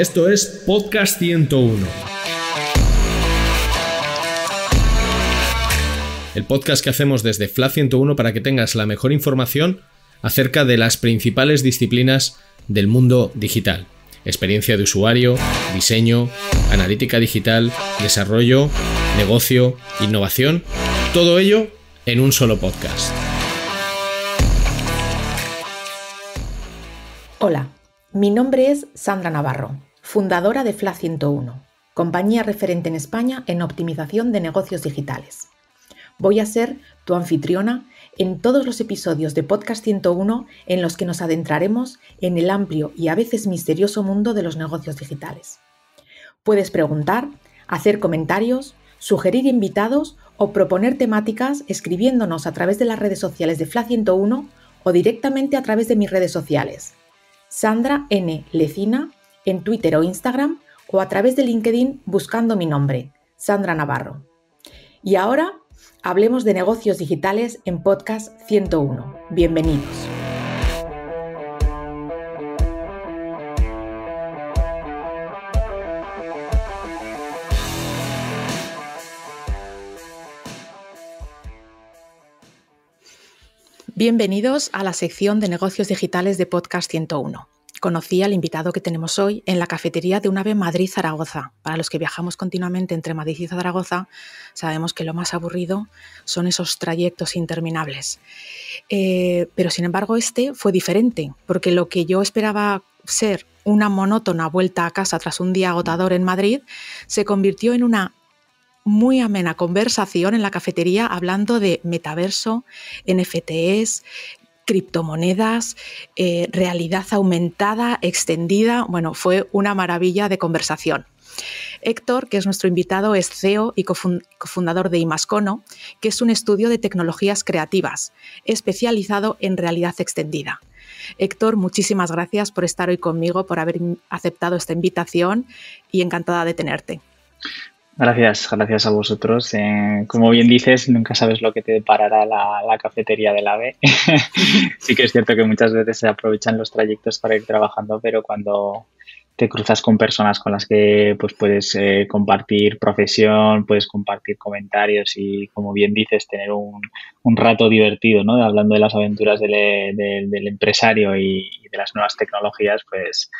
Esto es Podcast 101. El podcast que hacemos desde FLA 101 para que tengas la mejor información acerca de las principales disciplinas del mundo digital. Experiencia de usuario, diseño, analítica digital, desarrollo, negocio, innovación, todo ello en un solo podcast. Hola, mi nombre es Sandra Navarro, fundadora de FLA 101, compañía referente en España en optimización de negocios digitales. Voy a ser tu anfitriona en todos los episodios de Podcast 101 en los que nos adentraremos en el amplio y a veces misterioso mundo de los negocios digitales. Puedes preguntar, hacer comentarios, sugerir invitados o proponer temáticas escribiéndonos a través de las redes sociales de FLA 101 o directamente a través de mis redes sociales Sandra N. Lecina en Twitter o Instagram o a través de LinkedIn buscando mi nombre, Sandra Navarro. Y ahora hablemos de negocios digitales en Podcast 101. Bienvenidos. Bienvenidos a la sección de negocios digitales de Podcast 101. Conocí al invitado que tenemos hoy en la cafetería de un ave Madrid-Zaragoza. Para los que viajamos continuamente entre Madrid y Zaragoza, sabemos que lo más aburrido son esos trayectos interminables. Eh, pero sin embargo, este fue diferente, porque lo que yo esperaba ser una monótona vuelta a casa tras un día agotador en Madrid se convirtió en una muy amena conversación en la cafetería hablando de metaverso, NFTs, criptomonedas, eh, realidad aumentada, extendida. Bueno, fue una maravilla de conversación. Héctor, que es nuestro invitado, es CEO y cofundador de Imascono, que es un estudio de tecnologías creativas, especializado en realidad extendida. Héctor, muchísimas gracias por estar hoy conmigo, por haber aceptado esta invitación y encantada de tenerte. Gracias, gracias a vosotros. Eh, como bien dices, nunca sabes lo que te deparará la, cafetería del AVE. sí que es cierto que muchas veces se aprovechan los trayectos para ir trabajando, pero cuando te cruzas con personas con las que pues puedes eh, compartir profesión, puedes compartir comentarios y, como bien dices, tener un, rato divertido, ¿no? Hablando de las aventuras del empresario y, de las nuevas tecnologías, pues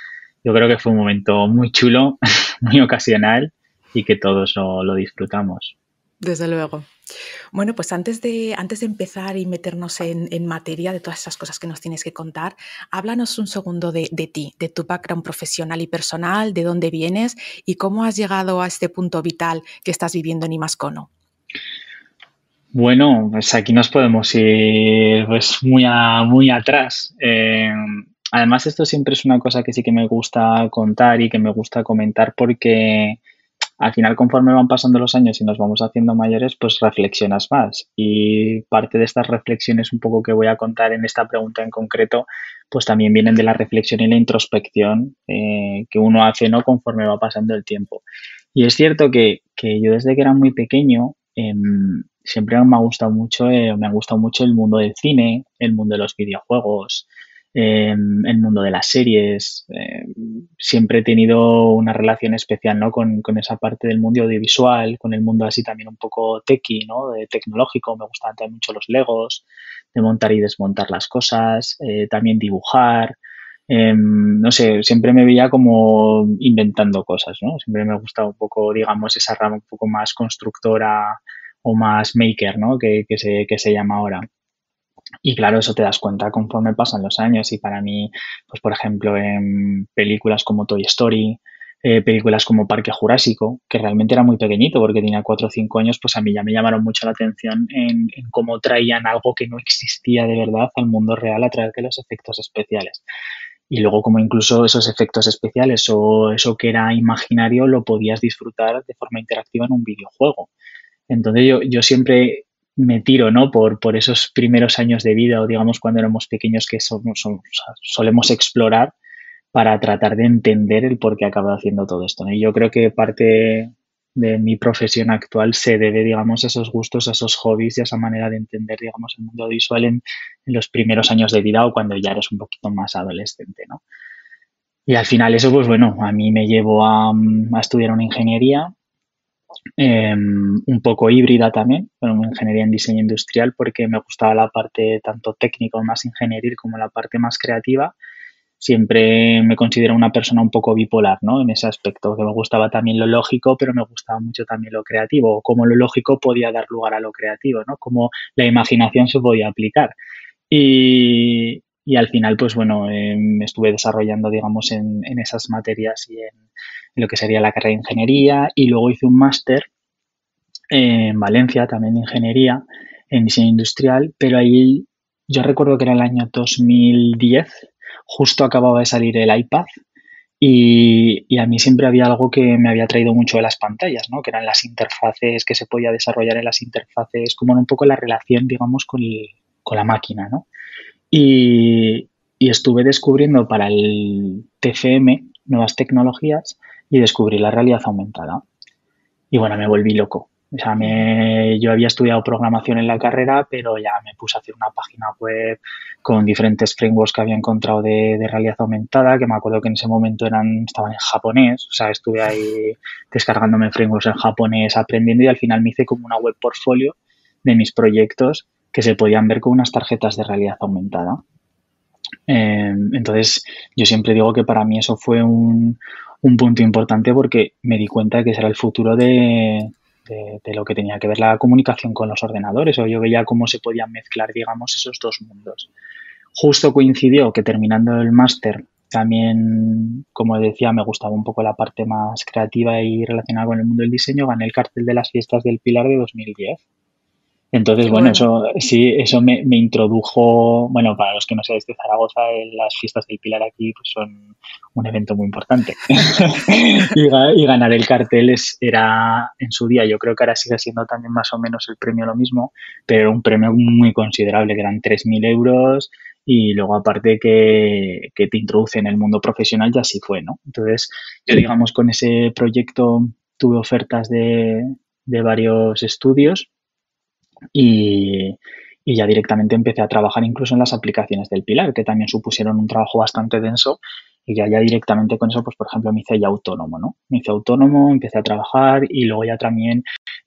yo creo que fue un momento muy chulo, muy ocasional y que todos lo, disfrutamos. Desde luego. Bueno, pues antes de, antes de empezar y meternos en, materia de todas esas cosas que nos tienes que contar, háblanos un segundo de, ti, de tu background profesional y personal, de dónde vienes y cómo has llegado a este punto vital que estás viviendo en Imascono. Bueno, pues aquí nos podemos ir pues muy, muy atrás. Eh, además, esto siempre es una cosa que sí que me gusta contar y que me gusta comentar porque al final conforme van pasando los años y nos vamos haciendo mayores, pues reflexionas más. Y parte de estas reflexiones un poco que voy a contar en esta pregunta en concreto, pues también vienen de la reflexión y la introspección eh, que uno hace ¿no? conforme va pasando el tiempo. Y es cierto que, yo desde que era muy pequeño em, siempre me ha gustado mucho, eh, me ha gustado mucho el mundo del cine, el mundo de los videojuegos, El mundo de las series. Em, siempre he tenido una relación especial ¿no? con, esa parte del mundo audiovisual, con el mundo así también un poco techy, ¿no? de tecnológico. Me gustaban también mucho los legos, de montar y desmontar las cosas, eh, también dibujar. Em, no sé, siempre me veía como inventando cosas, ¿no? Siempre me gustaba un poco, digamos, esa rama un poco más constructora o más maker, ¿no? Que, que, se, que se llama ahora. Y claro, eso te das cuenta conforme pasan los años. Y para mí, pues por ejemplo, en películas como Toy Story, eh, películas como Parque Jurásico, que realmente era muy pequeñito porque tenía 4 o 5 años, pues a mí ya me llamaron mucho la atención en, cómo traían algo que no existía de verdad al mundo real a través de los efectos especiales. Y luego como incluso esos efectos especiales o eso que era imaginario lo podías disfrutar de forma interactiva en un videojuego. Entonces yo, yo siempre me tiro, ¿no? Por, por esos primeros años de vida o digamos cuando éramos pequeños que solemos explorar para tratar de entender el por qué acaba haciendo todo esto. Y yo creo que parte de mi profesión actual se debe, digamos, a esos gustos, a esos hobbies y a esa manera de entender, digamos, el mundo visual en, en los primeros años de vida o cuando ya eres un poquito más adolescente, ¿no? Y al final eso, pues bueno, a mí me llevó a, estudiar una ingeniería, em, un poco híbrida también, bueno, una ingeniería en diseño industrial porque me gustaba la parte tanto técnica más ingenieril como la parte más creativa siempre me considero una persona un poco bipolar, ¿no? En ese aspecto, que me gustaba también lo lógico, pero me gustaba mucho también lo creativo, o cómo lo lógico podía dar lugar a lo creativo, ¿no? Cómo la imaginación se podía aplicar. Y, al final, pues bueno, me estuve desarrollando, digamos, en, esas materias y en, lo que sería la carrera de ingeniería, y luego hice un máster en Valencia, también de ingeniería, en diseño industrial, pero ahí yo recuerdo que era el año 2010, justo acababa de salir el iPad y, a mí siempre había algo que me había traído mucho de las pantallas, ¿no? Que eran las interfaces, que se podía desarrollar en las interfaces, como un poco la relación, digamos, con, la máquina, ¿no? Y, estuve descubriendo para el TCM nuevas tecnologías y descubrí la realidad aumentada. Y bueno, me volví loco. O sea, me, yo había estudiado programación en la carrera, pero ya me puse a hacer una página web con diferentes frameworks que había encontrado de, realidad aumentada, que me acuerdo que en ese momento eran, estaban en japonés. O sea, estuve ahí descargándome frameworks en japonés, aprendiendo y al final me hice como una web portfolio de mis proyectos que se podían ver con unas tarjetas de realidad aumentada. Eh, entonces, yo siempre digo que para mí eso fue un, un punto importante porque me di cuenta de que ese era el futuro de, de, lo que tenía que ver la comunicación con los ordenadores, o yo veía cómo se podían mezclar, digamos, esos dos mundos. Justo coincidió que terminando el máster, también, como decía, me gustaba un poco la parte más creativa y relacionada con el mundo del diseño, gané el cartel de las fiestas del Pilar de 2010 entonces, bueno, eso sí, eso me, introdujo, bueno, para los que no seáis de Zaragoza, las fiestas del Pilar aquí pues son un evento muy importante. y, ganar el cartel es, era en su día, yo creo que ahora sigue siendo también más o menos el premio lo mismo, pero era un premio muy considerable, que eran 3.000 euros y luego aparte que, que te introduce en el mundo profesional ya así fue, ¿no? Entonces, yo digamos con ese proyecto tuve ofertas de, de varios estudios y, ya directamente empecé a trabajar incluso en las aplicaciones del Pilar, que también supusieron un trabajo bastante denso y ya, ya directamente con eso, pues por ejemplo, me hice ya autónomo, ¿no? Me hice autónomo, empecé a trabajar y luego ya también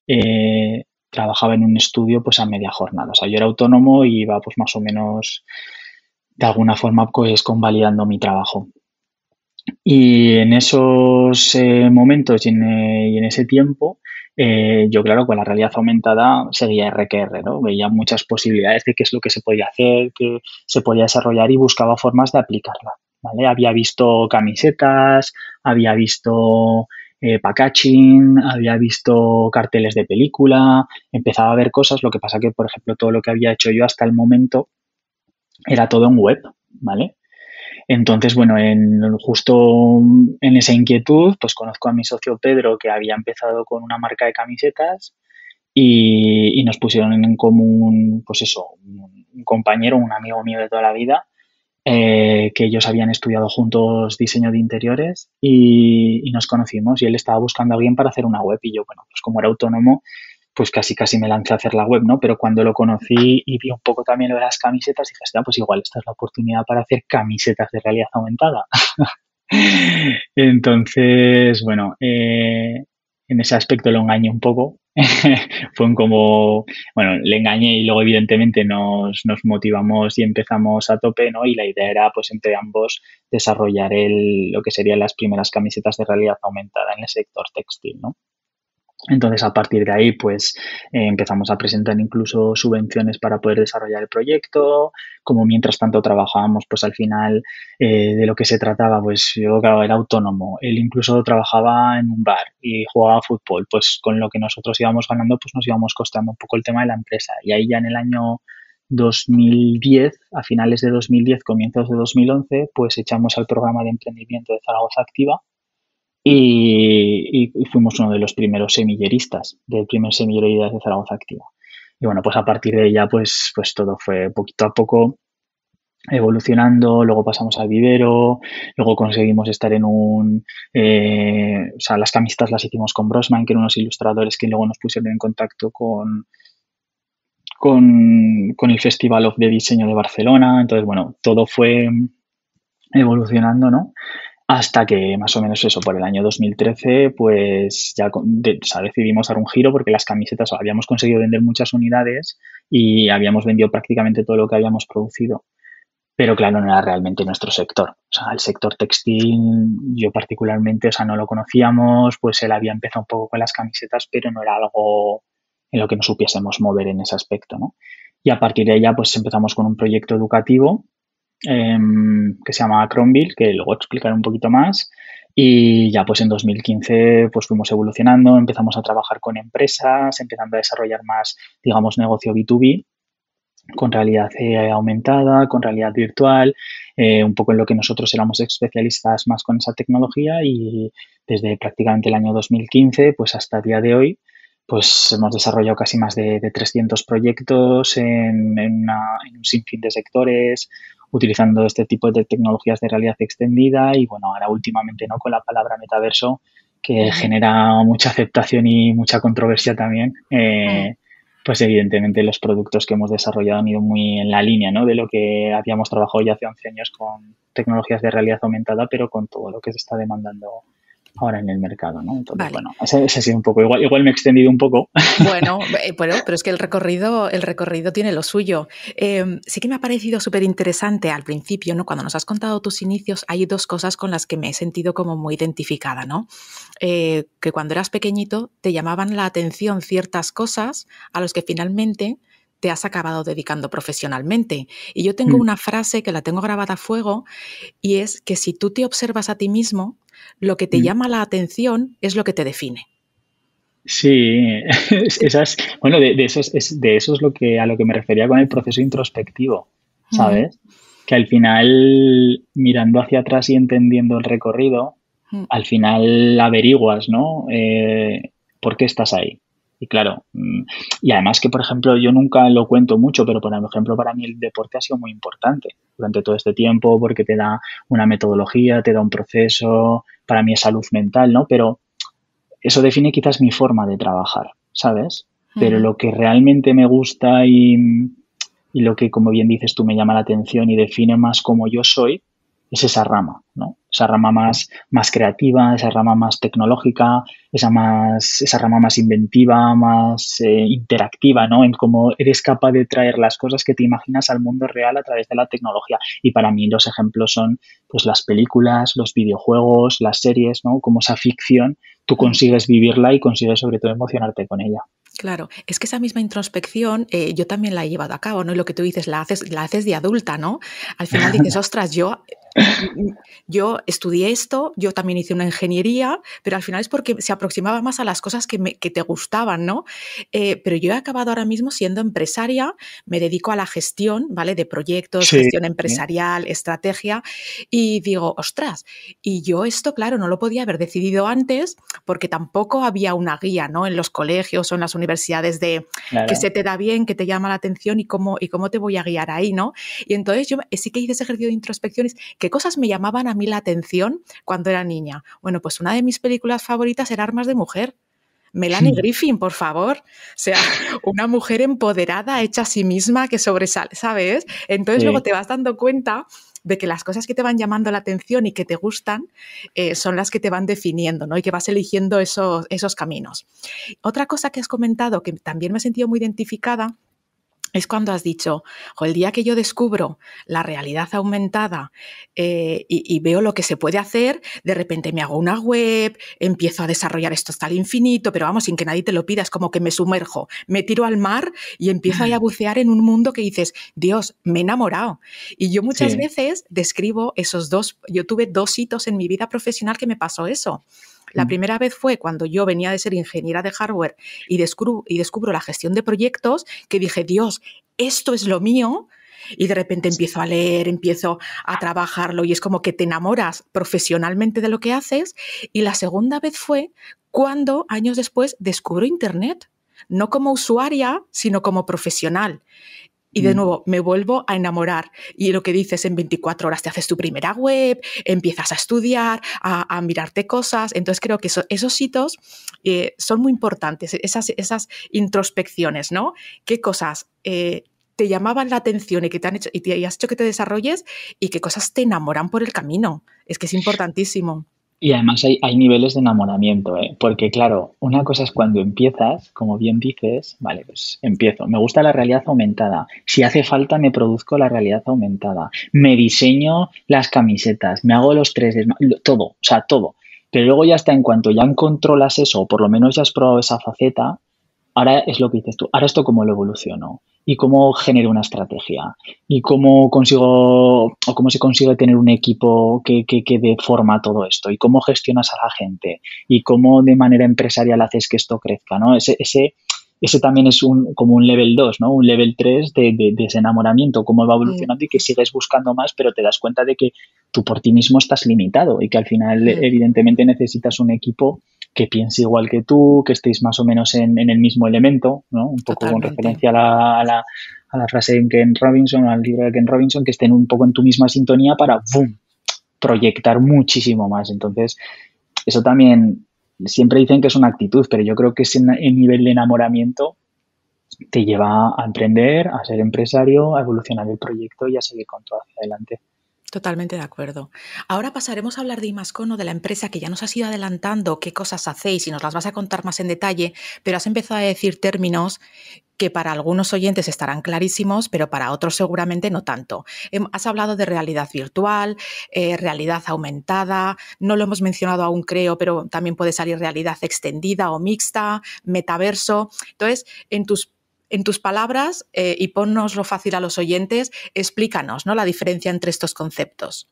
eh, trabajaba en un estudio pues a media jornada. O sea, yo era autónomo y iba pues más o menos de alguna forma pues convalidando mi trabajo. Y en esos eh, momentos eh, y en ese tiempo eh, yo, claro, con la realidad aumentada seguía RQR, ¿no? Veía muchas posibilidades de qué es lo que se podía hacer, qué se podía desarrollar y buscaba formas de aplicarla, ¿vale? Había visto camisetas, había visto eh, packaging, había visto carteles de película, empezaba a ver cosas, lo que pasa que, por ejemplo, todo lo que había hecho yo hasta el momento era todo en web, ¿vale? Entonces, bueno, en, justo en esa inquietud, pues conozco a mi socio Pedro, que había empezado con una marca de camisetas y, nos pusieron en común, pues eso, un, compañero, un amigo mío de toda la vida, eh, que ellos habían estudiado juntos diseño de interiores y, nos conocimos y él estaba buscando a alguien para hacer una web y yo, bueno, pues como era autónomo, pues casi casi me lancé a hacer la web, ¿no? Pero cuando lo conocí y vi un poco también lo de las camisetas, dije, pues igual esta es la oportunidad para hacer camisetas de realidad aumentada. Entonces, bueno, eh, en ese aspecto lo engañé un poco. Fue como, bueno, le engañé y luego evidentemente nos, nos motivamos y empezamos a tope, ¿no? Y la idea era, pues, entre ambos desarrollar el, lo que serían las primeras camisetas de realidad aumentada en el sector textil, ¿no? Entonces, a partir de ahí, pues eh, empezamos a presentar incluso subvenciones para poder desarrollar el proyecto. Como mientras tanto trabajábamos, pues al final eh, de lo que se trataba, pues yo, claro, era autónomo. Él incluso trabajaba en un bar y jugaba fútbol. Pues con lo que nosotros íbamos ganando, pues nos íbamos costando un poco el tema de la empresa. Y ahí ya en el año 2010, a finales de 2010, comienzos de 2011, pues echamos al programa de emprendimiento de Zaragoza Activa y, fuimos uno de los primeros semilleristas del primer semillero de de Zaragoza Activa. Y bueno, pues a partir de ella, pues, pues todo fue poquito a poco evolucionando, luego pasamos al vivero, luego conseguimos estar en un... Eh, o sea, las camisetas las hicimos con Brosman, que eran unos ilustradores que luego nos pusieron en contacto con, con, con el Festival of de Diseño de Barcelona. Entonces, bueno, todo fue evolucionando, ¿no? Hasta que más o menos eso, por el año 2013, pues ya decidimos dar un giro porque las camisetas habíamos conseguido vender muchas unidades y habíamos vendido prácticamente todo lo que habíamos producido. Pero claro, no era realmente nuestro sector. O sea, el sector textil, yo particularmente, o sea, no lo conocíamos, pues él había empezado un poco con las camisetas, pero no era algo en lo que nos supiésemos mover en ese aspecto, ¿no? Y a partir de ella, pues empezamos con un proyecto educativo Em, que se llama Cronville, que luego explicaré un poquito más. Y ya pues en 2015 pues fuimos evolucionando, empezamos a trabajar con empresas, empezando a desarrollar más, digamos, negocio B2B con realidad eh, aumentada, con realidad virtual, eh, un poco en lo que nosotros éramos especialistas más con esa tecnología y desde prácticamente el año 2015 pues hasta el día de hoy pues hemos desarrollado casi más de, 300 proyectos en, en, en, un sinfín de sectores, utilizando este tipo de tecnologías de realidad extendida y bueno, ahora últimamente no con la palabra metaverso que genera mucha aceptación y mucha controversia también. Eh, pues evidentemente los productos que hemos desarrollado han ido muy en la línea ¿no? de lo que habíamos trabajado ya hace 11 años con tecnologías de realidad aumentada, pero con todo lo que se está demandando ahora en el mercado, ¿no? Entonces, bueno, ese, ha sido un poco, igual, igual me he extendido un poco. Bueno, eh, pero es que el recorrido, el recorrido tiene lo suyo. Em, sí que me ha parecido súper interesante al principio, ¿no? Cuando nos has contado tus inicios, hay dos cosas con las que me he sentido como muy identificada, ¿no? Eh, que cuando eras pequeñito te llamaban la atención ciertas cosas a los que finalmente te has acabado dedicando profesionalmente. Y yo tengo mm. una frase que la tengo grabada a fuego y es que si tú te observas a ti mismo, lo que te mm. llama la atención es lo que te define. Sí, esas, bueno, de, eso es, de eso es lo que, a lo que me refería con el proceso introspectivo, ¿sabes? Que al final, mirando hacia atrás y entendiendo el recorrido, al final averiguas, ¿no? Eh, ¿Por qué estás ahí? Y claro, mm, y además que, por ejemplo, yo nunca lo cuento mucho, pero por ejemplo, para mí el deporte ha sido muy importante durante todo este tiempo porque te da una metodología, te da un proceso, para mí es salud mental, ¿no? Pero eso define quizás mi forma de trabajar, ¿sabes? Pero lo que realmente me gusta y, y lo que, como bien dices tú, me llama la atención y define más como yo soy, es esa rama, ¿no? Esa rama más, más creativa, esa rama más tecnológica, esa, más, esa rama más inventiva, más eh, interactiva, ¿no? En cómo eres capaz de traer las cosas que te imaginas al mundo real a través de la tecnología. Y para mí los ejemplos son pues las películas, los videojuegos, las series, ¿no? Como esa ficción, tú consigues vivirla y consigues sobre todo emocionarte con ella. Claro, es que esa misma introspección eh, yo también la he llevado a cabo, ¿no? Y lo que tú dices, la haces, la haces de adulta, ¿no? Al final dices, ostras, yo yo estudié esto, yo también hice una ingeniería, pero al final es porque se aproximaba más a las cosas que, te gustaban, ¿no? Eh, pero yo he acabado ahora mismo siendo empresaria, me dedico a la gestión, ¿vale? De proyectos, gestión empresarial, estrategia, y digo, ostras, y yo esto, claro, no lo podía haber decidido antes porque tampoco había una guía, ¿no? En los colegios o en las universidades de que se te da bien, que te llama la atención y cómo, y cómo te voy a guiar ahí, ¿no? Y entonces yo sí que hice ese ejercicio de introspección, ¿Qué cosas me llamaban a mí la atención cuando era niña? Bueno, pues una de mis películas favoritas era Armas de Mujer. Melanie Griffin, por favor. O sea, una mujer empoderada, hecha a sí misma, que sobresale, ¿sabes? Entonces luego te vas dando cuenta de que las cosas que te van llamando la atención y que te gustan eh, son las que te van definiendo, ¿no? Y que vas eligiendo esos, esos caminos. Otra cosa que has comentado que también me he sentido muy identificada es cuando has dicho, el día que yo descubro la realidad aumentada eh, y, veo lo que se puede hacer, de repente me hago una web, empiezo a desarrollar esto hasta el infinito, pero vamos, sin que nadie te lo pida, es como que me sumerjo, me tiro al mar y empiezo a bucear en un mundo que dices, Dios, me he enamorado. Y yo muchas veces describo esos dos, yo tuve dos hitos en mi vida profesional que me pasó eso. La primera vez fue cuando yo venía de ser ingeniera de hardware y descubro, y descubro la gestión de proyectos, que dije, Dios, esto es lo mío. Y de repente empiezo a leer, empiezo a trabajarlo y es como que te enamoras profesionalmente de lo que haces. Y la segunda vez fue cuando, años después, descubro Internet no como usuaria, sino como profesional. Y de mm. nuevo, me vuelvo a enamorar. Y lo que dices, en 24 horas te haces tu primera web, empiezas a estudiar, a, mirarte cosas. Entonces creo que esos hitos eh, son muy importantes, esas, esas introspecciones, ¿no? ¿Qué cosas eh, te llamaban la atención y que te han hecho y te has hecho que te desarrolles y qué cosas te enamoran por el camino. Es que es importantísimo. Y además hay, hay niveles de enamoramiento, ¿eh? porque claro, una cosa es cuando empiezas, como bien dices, vale, pues empiezo, me gusta la realidad aumentada, si hace falta me produzco la realidad aumentada, me diseño las camisetas, me hago los 3D, todo, o sea, todo. Pero luego ya está, en cuanto ya controlas eso, o por lo menos ya has probado esa faceta, ahora es lo que dices tú, ahora esto cómo lo evoluciono y cómo genero una estrategia y cómo consigo o cómo se consigue tener un equipo que, que, que dé forma a todo esto y cómo gestionas a la gente y cómo de manera empresarial haces que esto crezca, ¿no? Ese, ese, ese también es un, como un level 2, ¿no? Un level 3 de, de, de ese enamoramiento, cómo va evolucionando y que sigues buscando más, pero te das cuenta de que tú por ti mismo estás limitado y que al final, evidentemente, necesitas un equipo que piense igual que tú, que estéis más o menos en, en el mismo elemento, ¿no? Un poco con referencia a la, a la, a la frase de Ken Robinson, al libro de Ken Robinson, que estén un poco en tu misma sintonía para ¡boom! proyectar muchísimo más. Entonces, eso también, siempre dicen que es una actitud, pero yo creo que ese nivel de enamoramiento te lleva a emprender, a ser empresario, a evolucionar el proyecto y a seguir con todo hacia adelante. Totalmente de acuerdo. Ahora pasaremos a hablar de Imascono, de la empresa que ya nos has ido adelantando qué cosas hacéis y nos las vas a contar más en detalle, pero has empezado a decir términos que para algunos oyentes estarán clarísimos, pero para otros seguramente no tanto. Has hablado de realidad virtual, eh, realidad aumentada, no lo hemos mencionado aún creo, pero también puede salir realidad extendida o mixta, metaverso. Entonces, en tus en tus palabras, eh, y ponnoslo fácil a los oyentes, explícanos ¿no? la diferencia entre estos conceptos.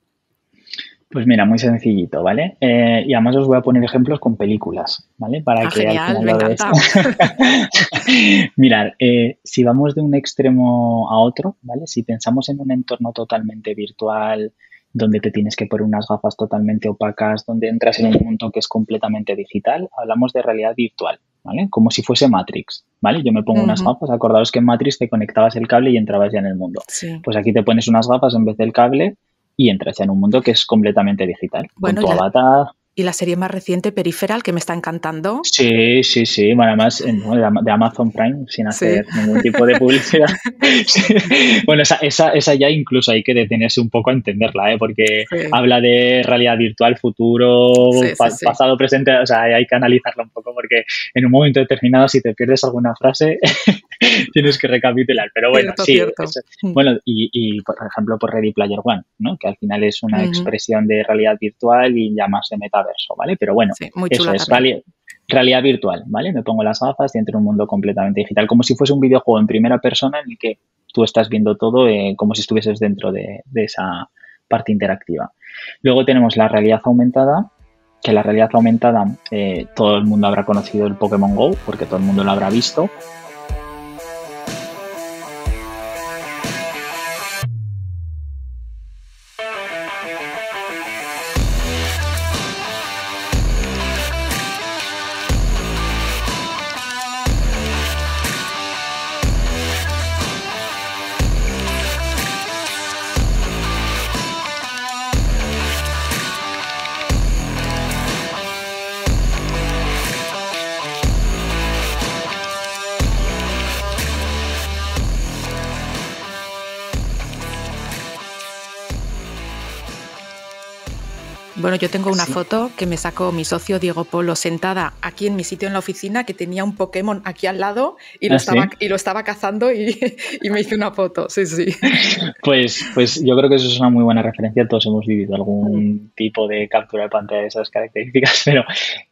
Pues mira, muy sencillito, ¿vale? Eh, y además os voy a poner ejemplos con películas, ¿vale? Para ah, que genial, me encanta. Mirad, eh, si vamos de un extremo a otro, ¿vale? Si pensamos en un entorno totalmente virtual, donde te tienes que poner unas gafas totalmente opacas, donde entras en un mundo que es completamente digital, hablamos de realidad virtual, ¿vale? Como si fuese Matrix, ¿vale? Yo me pongo unas gafas, acordaos que en Matrix te conectabas el cable y entrabas ya en el mundo. Pues aquí te pones unas gafas en vez del cable y entras ya en un mundo que es completamente digital. Bueno, con tu ya, avatar, y la serie más reciente, Peripheral, que me está encantando. Sí, sí, sí. Bueno, además de Amazon Prime, sin hacer sí. ningún tipo de publicidad. bueno, esa, esa, esa, ya incluso hay que detenerse un poco a entenderla, ¿eh? porque sí. habla de realidad virtual, futuro, pa pasado, presente. O sea, hay que analizarla un poco porque en un momento determinado, si te pierdes alguna frase, tienes que recapitular. Pero bueno, cierto, sí. Cierto. Es, mm. bueno, y, y, por ejemplo, por Ready Player One, ¿no? que al final es una uh -huh. expresión de realidad virtual y ya más de meta metaverso, ¿vale? Pero bueno, sí, muy eso es realidad, realidad virtual, ¿vale? Me pongo las gafas y entro en un mundo completamente digital, como si fuese un videojuego en primera persona en el que tú estás viendo todo eh, como si estuvieses dentro de, de, esa parte interactiva. Luego tenemos la realidad aumentada, que la realidad aumentada eh, todo el mundo habrá conocido el Pokémon Go, porque todo el mundo lo habrá visto. Yo tengo una sí. foto que me sacó mi socio Diego Polo sentada aquí en mi sitio en la oficina que tenía un Pokémon aquí al lado y lo, ¿Ah, estaba, ¿sí? y lo estaba cazando y, y, me hice una foto. Sí, sí. Pues, pues yo creo que eso es una muy buena referencia. Todos hemos vivido algún tipo de captura de pantalla de esas características, pero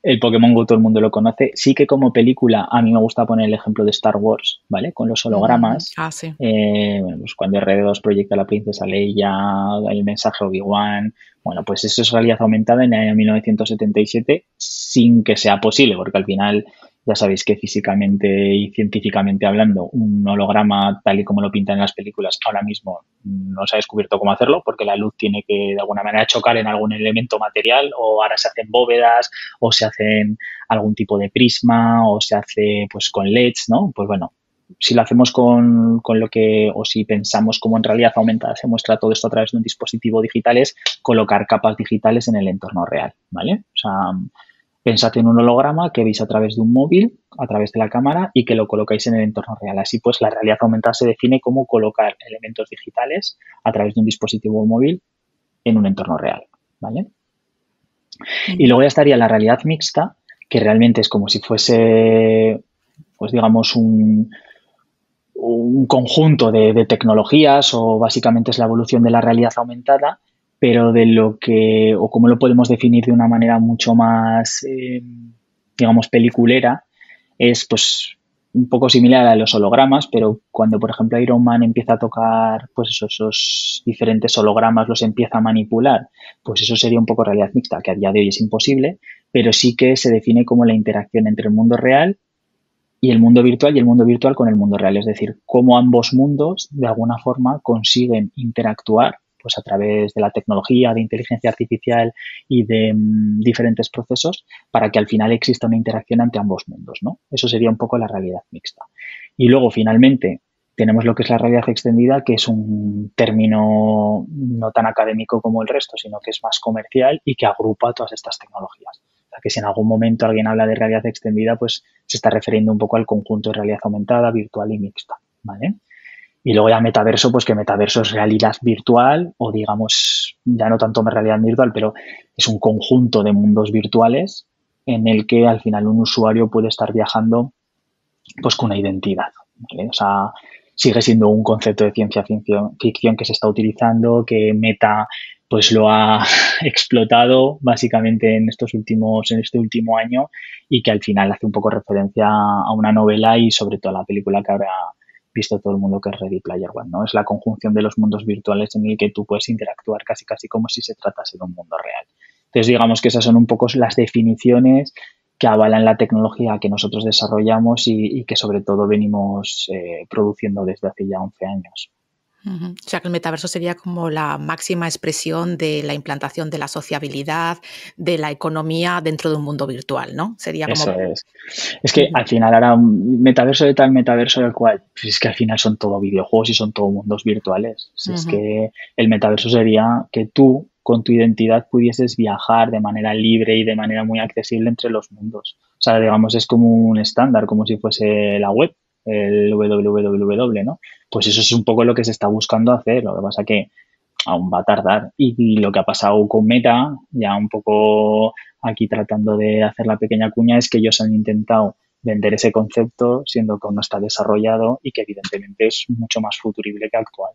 el Pokémon Go todo el mundo lo conoce. Sí que como película a mí me gusta poner el ejemplo de Star Wars, ¿vale? Con los hologramas. Ah, sí. Eh, pues cuando R2 proyecta a la princesa Leia, el mensaje Obi-Wan, bueno, pues eso es realidad aumentada en el año 1977 sin que sea posible, porque al final ya sabéis que físicamente y científicamente hablando, un holograma tal y como lo pintan en las películas ahora mismo no se ha descubierto cómo hacerlo, porque la luz tiene que de alguna manera chocar en algún elemento material, o ahora se hacen bóvedas, o se hacen algún tipo de prisma, o se hace pues con LEDs, ¿no? Pues bueno, si lo hacemos con, con, lo que, o si pensamos como en realidad aumentada se muestra todo esto a través de un dispositivo digital, es colocar capas digitales en el entorno real, ¿vale? O sea, Pensad en un holograma que veis a través de un móvil, a través de la cámara y que lo colocáis en el entorno real. Así pues, la realidad aumentada se define como colocar elementos digitales a través de un dispositivo móvil en un entorno real. ¿vale? Y luego ya estaría la realidad mixta, que realmente es como si fuese, pues digamos, un, un conjunto de, tecnologías o básicamente es la evolución de la realidad aumentada, pero de lo que, o como lo podemos definir de una manera mucho más, eh, digamos, peliculera, es pues un poco similar a los hologramas, pero cuando, por ejemplo, Iron Man empieza a tocar pues esos, diferentes hologramas, los empieza a manipular, pues eso sería un poco realidad mixta, que a día de hoy es imposible, pero sí que se define como la interacción entre el mundo real y el mundo virtual y el mundo virtual con el mundo real, es decir, cómo ambos mundos de alguna forma consiguen interactuar pues a través de la tecnología, de inteligencia artificial y de mm, diferentes procesos para que al final exista una interacción entre ambos mundos, ¿no? Eso sería un poco la realidad mixta. Y luego, finalmente, tenemos lo que es la realidad extendida, que es un término no tan académico como el resto, sino que es más comercial y que agrupa todas estas tecnologías. Que si en algún momento alguien habla de realidad extendida, pues se está refiriendo un poco al conjunto de realidad aumentada, virtual y mixta, ¿vale? Y luego ya metaverso, pues que metaverso es realidad virtual o digamos, ya no tanto realidad virtual, pero es un conjunto de mundos virtuales en el que al final un usuario puede estar viajando pues con una identidad. O sea, sigue siendo un concepto de ciencia ficción que se está utilizando, que Meta pues lo ha explotado básicamente en estos últimos en este último año y que al final hace un poco referencia a una novela y sobre todo a la película que ahora visto todo el mundo que es Ready Player One, ¿no? Es la conjunción de los mundos virtuales en el que tú puedes interactuar casi casi como si se tratase de un mundo real. Entonces, digamos que esas son un poco las definiciones que avalan la tecnología que nosotros desarrollamos y, que sobre todo venimos eh, produciendo desde hace ya 11 años. O sea, que el metaverso sería como la máxima expresión de la implantación de la sociabilidad, de la economía dentro de un mundo virtual, ¿no? Sería como... Eso es. Es que al final ahora un metaverso de tal, metaverso del cual, pues es que al final son todo videojuegos y son todo mundos virtuales. Es que el metaverso sería que tú con tu identidad pudieses viajar de manera libre y de manera muy accesible entre los mundos. O sea, digamos, es como un estándar, como si fuese la web el www, ¿no? Pues eso es un poco lo que se está buscando hacer, lo que pasa que aún va a tardar. Y, lo que ha pasado con Meta, ya un poco aquí tratando de hacer la pequeña cuña, es que ellos han intentado vender ese concepto siendo que aún no está desarrollado y que evidentemente es mucho más futurible que actual.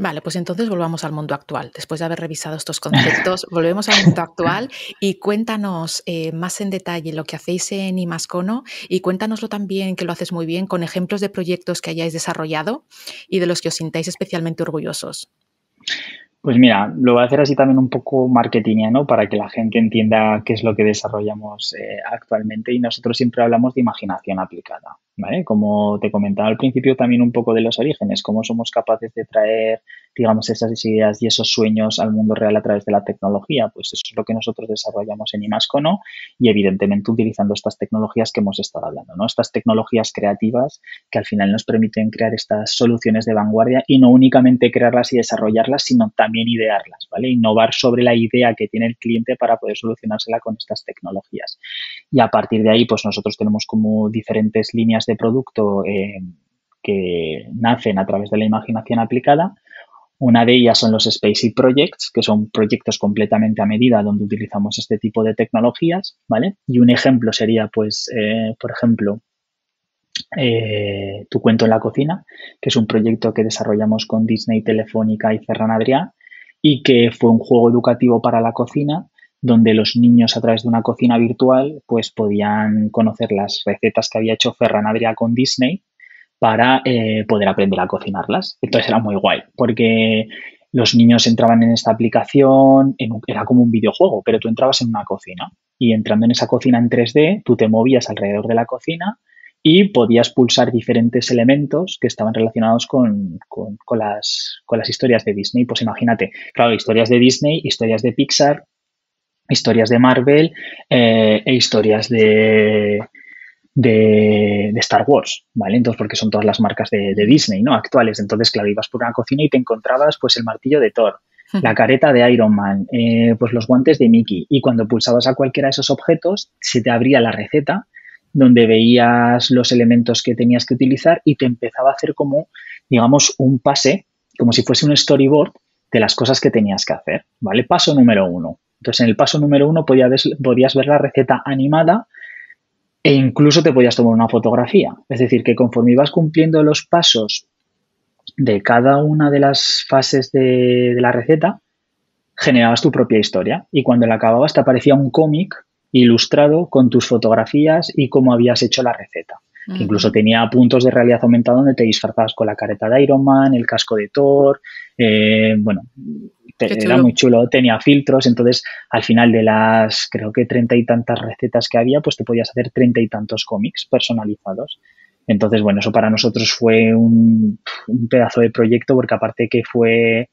Vale, pues entonces volvamos al mundo actual. Después de haber revisado estos conceptos, volvemos al mundo actual y cuéntanos eh, más en detalle lo que hacéis en Imascono y cuéntanoslo también, que lo haces muy bien, con ejemplos de proyectos que hayáis desarrollado y de los que os sintáis especialmente orgullosos. Pues mira, lo voy a hacer así también un poco marketingiano para que la gente entienda qué es lo que desarrollamos eh, actualmente y nosotros siempre hablamos de imaginación aplicada, ¿vale? Como te comentaba al principio también un poco de los orígenes, cómo somos capaces de traer digamos, esas ideas y esos sueños al mundo real a través de la tecnología. Pues eso es lo que nosotros desarrollamos en Imascono y evidentemente utilizando estas tecnologías que hemos estado hablando, ¿no? Estas tecnologías creativas que al final nos permiten crear estas soluciones de vanguardia y no únicamente crearlas y desarrollarlas, sino también idearlas, ¿vale? Innovar sobre la idea que tiene el cliente para poder solucionársela con estas tecnologías. Y a partir de ahí, pues nosotros tenemos como diferentes líneas de producto eh, que nacen a través de la imaginación aplicada una de ellas son los Spacey Projects, que son proyectos completamente a medida donde utilizamos este tipo de tecnologías, ¿vale? Y un ejemplo sería, pues, eh, por ejemplo, eh, Tu cuento en la cocina, que es un proyecto que desarrollamos con Disney, Telefónica y Ferran Adrià y que fue un juego educativo para la cocina donde los niños a través de una cocina virtual pues podían conocer las recetas que había hecho Ferran Adrià con Disney para eh, poder aprender a cocinarlas. Entonces era muy guay, porque los niños entraban en esta aplicación, era como un videojuego, pero tú entrabas en una cocina y entrando en esa cocina en 3D, tú te movías alrededor de la cocina y podías pulsar diferentes elementos que estaban relacionados con, las, con las historias de Disney. Pues imagínate, claro, historias de Disney, historias de Pixar, historias de Marvel eh, e historias de, de, Star Wars, ¿vale? Entonces, porque son todas las marcas de, Disney, ¿no? Actuales. Entonces, claro, ibas por una cocina y te encontrabas, pues, el martillo de Thor, la careta de Iron Man, eh, pues los guantes de Mickey. Y cuando pulsabas a cualquiera de esos objetos, se te abría la receta donde veías los elementos que tenías que utilizar y te empezaba a hacer como, digamos, un pase, como si fuese un storyboard de las cosas que tenías que hacer, ¿vale? Paso número uno. Entonces, en el paso número uno podías, ver la receta animada e incluso te podías tomar una fotografía. Es decir, que conforme ibas cumpliendo los pasos de cada una de las fases de, la receta, generabas tu propia historia y cuando la acababas te aparecía un cómic ilustrado con tus fotografías y cómo habías hecho la receta. Incluso tenía puntos de realidad aumentada donde te disfrazabas con la careta de Iron Man, el casco de Thor, eh, bueno, era muy chulo, tenía filtros, entonces al final de las creo que treinta y tantas recetas que había, pues te podías hacer treinta y tantos cómics personalizados. Entonces, bueno, eso para nosotros fue un, pedazo de proyecto porque aparte que fue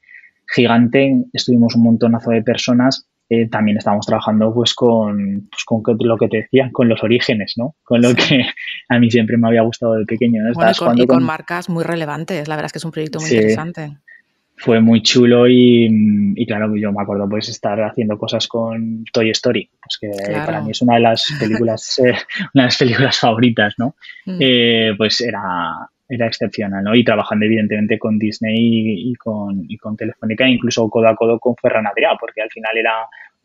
gigante, estuvimos un montonazo de personas eh, también estábamos trabajando pues con, pues, con lo que te decía, con los orígenes, ¿no? Con lo que a mí siempre me había gustado de pequeño. y, con, marcas muy relevantes, la verdad es que es un proyecto muy interesante fue muy chulo y, claro, yo me acuerdo pues estar haciendo cosas con Toy Story, pues que para mí es una de las películas, eh, una de las películas favoritas, ¿no? Mm. Eh, pues era, era excepcional, ¿no? Y trabajando evidentemente con Disney y, con, y con Telefónica, incluso codo a codo con Ferran Adrià, porque al final era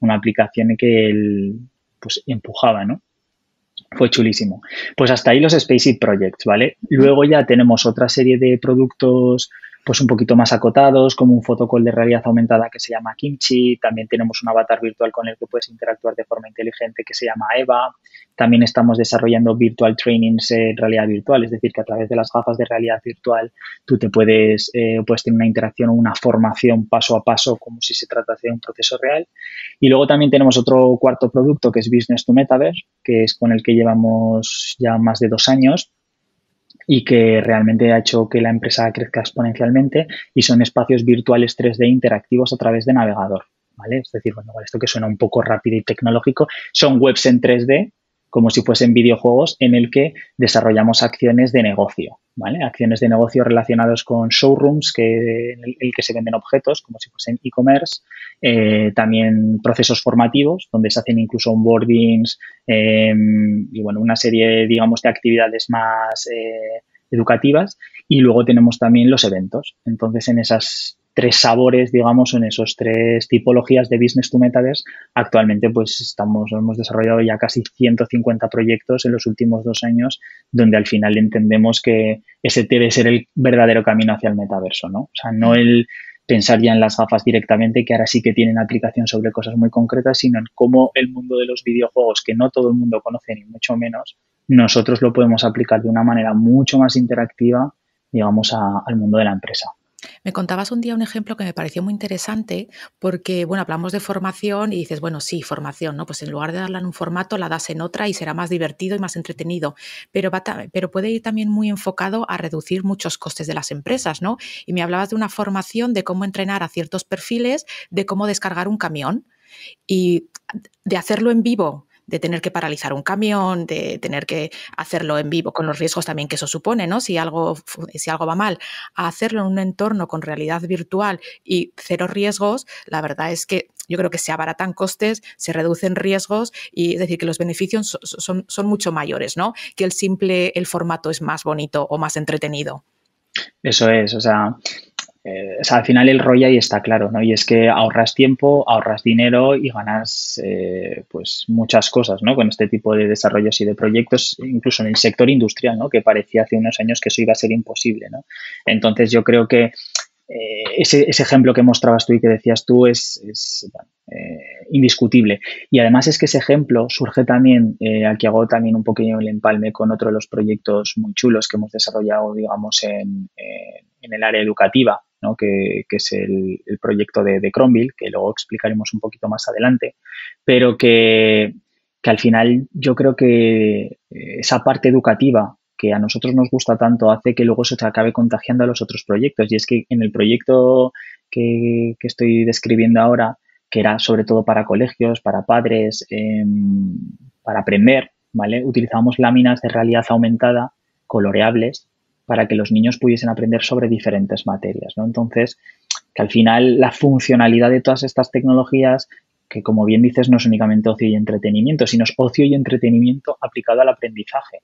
una aplicación que él pues empujaba, ¿no? Fue chulísimo. Pues hasta ahí los Spacey Projects, ¿vale? Luego ya tenemos otra serie de productos pues un poquito más acotados, como un fotocall de realidad aumentada que se llama Kimchi. También tenemos un avatar virtual con el que puedes interactuar de forma inteligente que se llama Eva. También estamos desarrollando virtual trainings en realidad virtual, es decir, que a través de las gafas de realidad virtual tú te puedes, eh, puedes tener una interacción o una formación paso a paso como si se tratase de un proceso real. Y luego también tenemos otro cuarto producto que es Business to Metaverse, que es con el que llevamos ya más de dos años y que realmente ha hecho que la empresa crezca exponencialmente y son espacios virtuales 3D interactivos a través de navegador. ¿vale? Es decir, bueno, esto que suena un poco rápido y tecnológico, son webs en 3D como si fuesen videojuegos en el que desarrollamos acciones de negocio, ¿vale? Acciones de negocio relacionados con showrooms que, en el, que se venden objetos, como si fuesen e-commerce, eh, también procesos formativos, donde se hacen incluso onboardings em, y, bueno, una serie, digamos, de actividades más eh, educativas. Y luego tenemos también los eventos. Entonces, en esas tres sabores, digamos, en esos tres tipologías de business to metaverse. Actualmente, pues estamos, hemos desarrollado ya casi 150 proyectos en los últimos dos años, donde al final entendemos que ese debe ser el verdadero camino hacia el metaverso, ¿no? O sea, no el pensar ya en las gafas directamente, que ahora sí que tienen aplicación sobre cosas muy concretas, sino en cómo el mundo de los videojuegos, que no todo el mundo conoce ni mucho menos, nosotros lo podemos aplicar de una manera mucho más interactiva, digamos, al mundo de la empresa. Me contabas un día un ejemplo que me pareció muy interesante porque, bueno, hablamos de formación y dices, bueno, sí, formación, ¿no? Pues en lugar de darla en un formato, la das en otra y será más divertido y más entretenido. Pero, pero puede ir también muy enfocado a reducir muchos costes de las empresas, ¿no? Y me hablabas de una formación de cómo entrenar a ciertos perfiles, de cómo descargar un camión y de hacerlo en vivo de tener que paralizar un camión, de tener que hacerlo en vivo, con los riesgos también que eso supone, ¿no? Si algo, si algo va mal, a hacerlo en un entorno con realidad virtual y cero riesgos, la verdad es que yo creo que se abaratan costes, se reducen riesgos y es decir, que los beneficios son, son mucho mayores, ¿no? Que el simple, el formato es más bonito o más entretenido. Eso es, o sea, eh, o sea, al final el rollo ahí está claro, ¿no? Y es que ahorras tiempo, ahorras dinero y ganas eh, pues muchas cosas, ¿no? Con este tipo de desarrollos y de proyectos, incluso en el sector industrial, ¿no? Que parecía hace unos años que eso iba a ser imposible, ¿no? Entonces yo creo que eh, ese, ejemplo que mostrabas tú y que decías tú es, indiscutible. Y además es que ese ejemplo surge también, aquí hago también un poquillo el empalme con otro de los proyectos muy chulos que hemos desarrollado, digamos, en, en el área educativa, que, es el, proyecto de, de que luego explicaremos un poquito más adelante, pero que, al final yo creo que eh, esa parte educativa que a nosotros nos gusta tanto hace que luego se acabe contagiando a los otros proyectos. Y es que en el proyecto que, estoy describiendo ahora, que era sobre todo para colegios, para padres, em, para aprender, ¿vale? Utilizamos láminas de realidad aumentada coloreables para que los niños pudiesen aprender sobre diferentes materias. ¿no? Entonces, que al final la funcionalidad de todas estas tecnologías, que como bien dices no es únicamente ocio y entretenimiento, sino es ocio y entretenimiento aplicado al aprendizaje.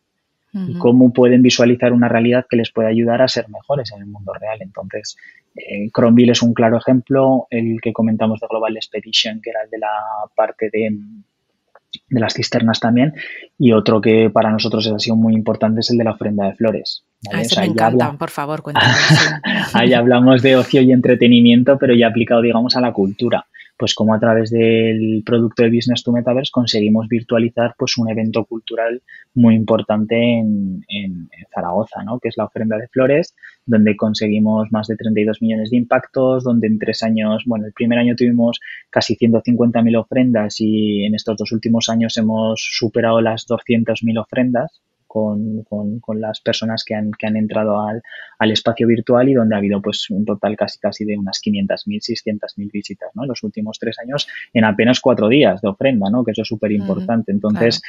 Y cómo pueden visualizar una realidad que les puede ayudar a ser mejores en el mundo real. Entonces, eh, es un claro ejemplo, el que comentamos de Global Expedition, que era el de la parte de, de las cisternas también, y otro que para nosotros ha sido muy importante es el de la ofrenda de flores. Eso me encanta, por favor, cuéntanos. ahí hablamos de ocio y entretenimiento, pero ya aplicado, digamos, a la cultura pues como a través del producto de Business to Metaverse conseguimos virtualizar pues un evento cultural muy importante en, en, Zaragoza, ¿no? que es la ofrenda de flores, donde conseguimos más de 32 millones de impactos, donde en tres años, bueno, el primer año tuvimos casi 150.000 ofrendas y en estos dos últimos años hemos superado las 200.000 ofrendas con, con, las personas que han, que han entrado al, al, espacio virtual y donde ha habido pues un total casi casi de unas 500.000, 600.000 visitas ¿no? en los últimos tres años en apenas cuatro días de ofrenda, ¿no? que eso es súper importante. Entonces,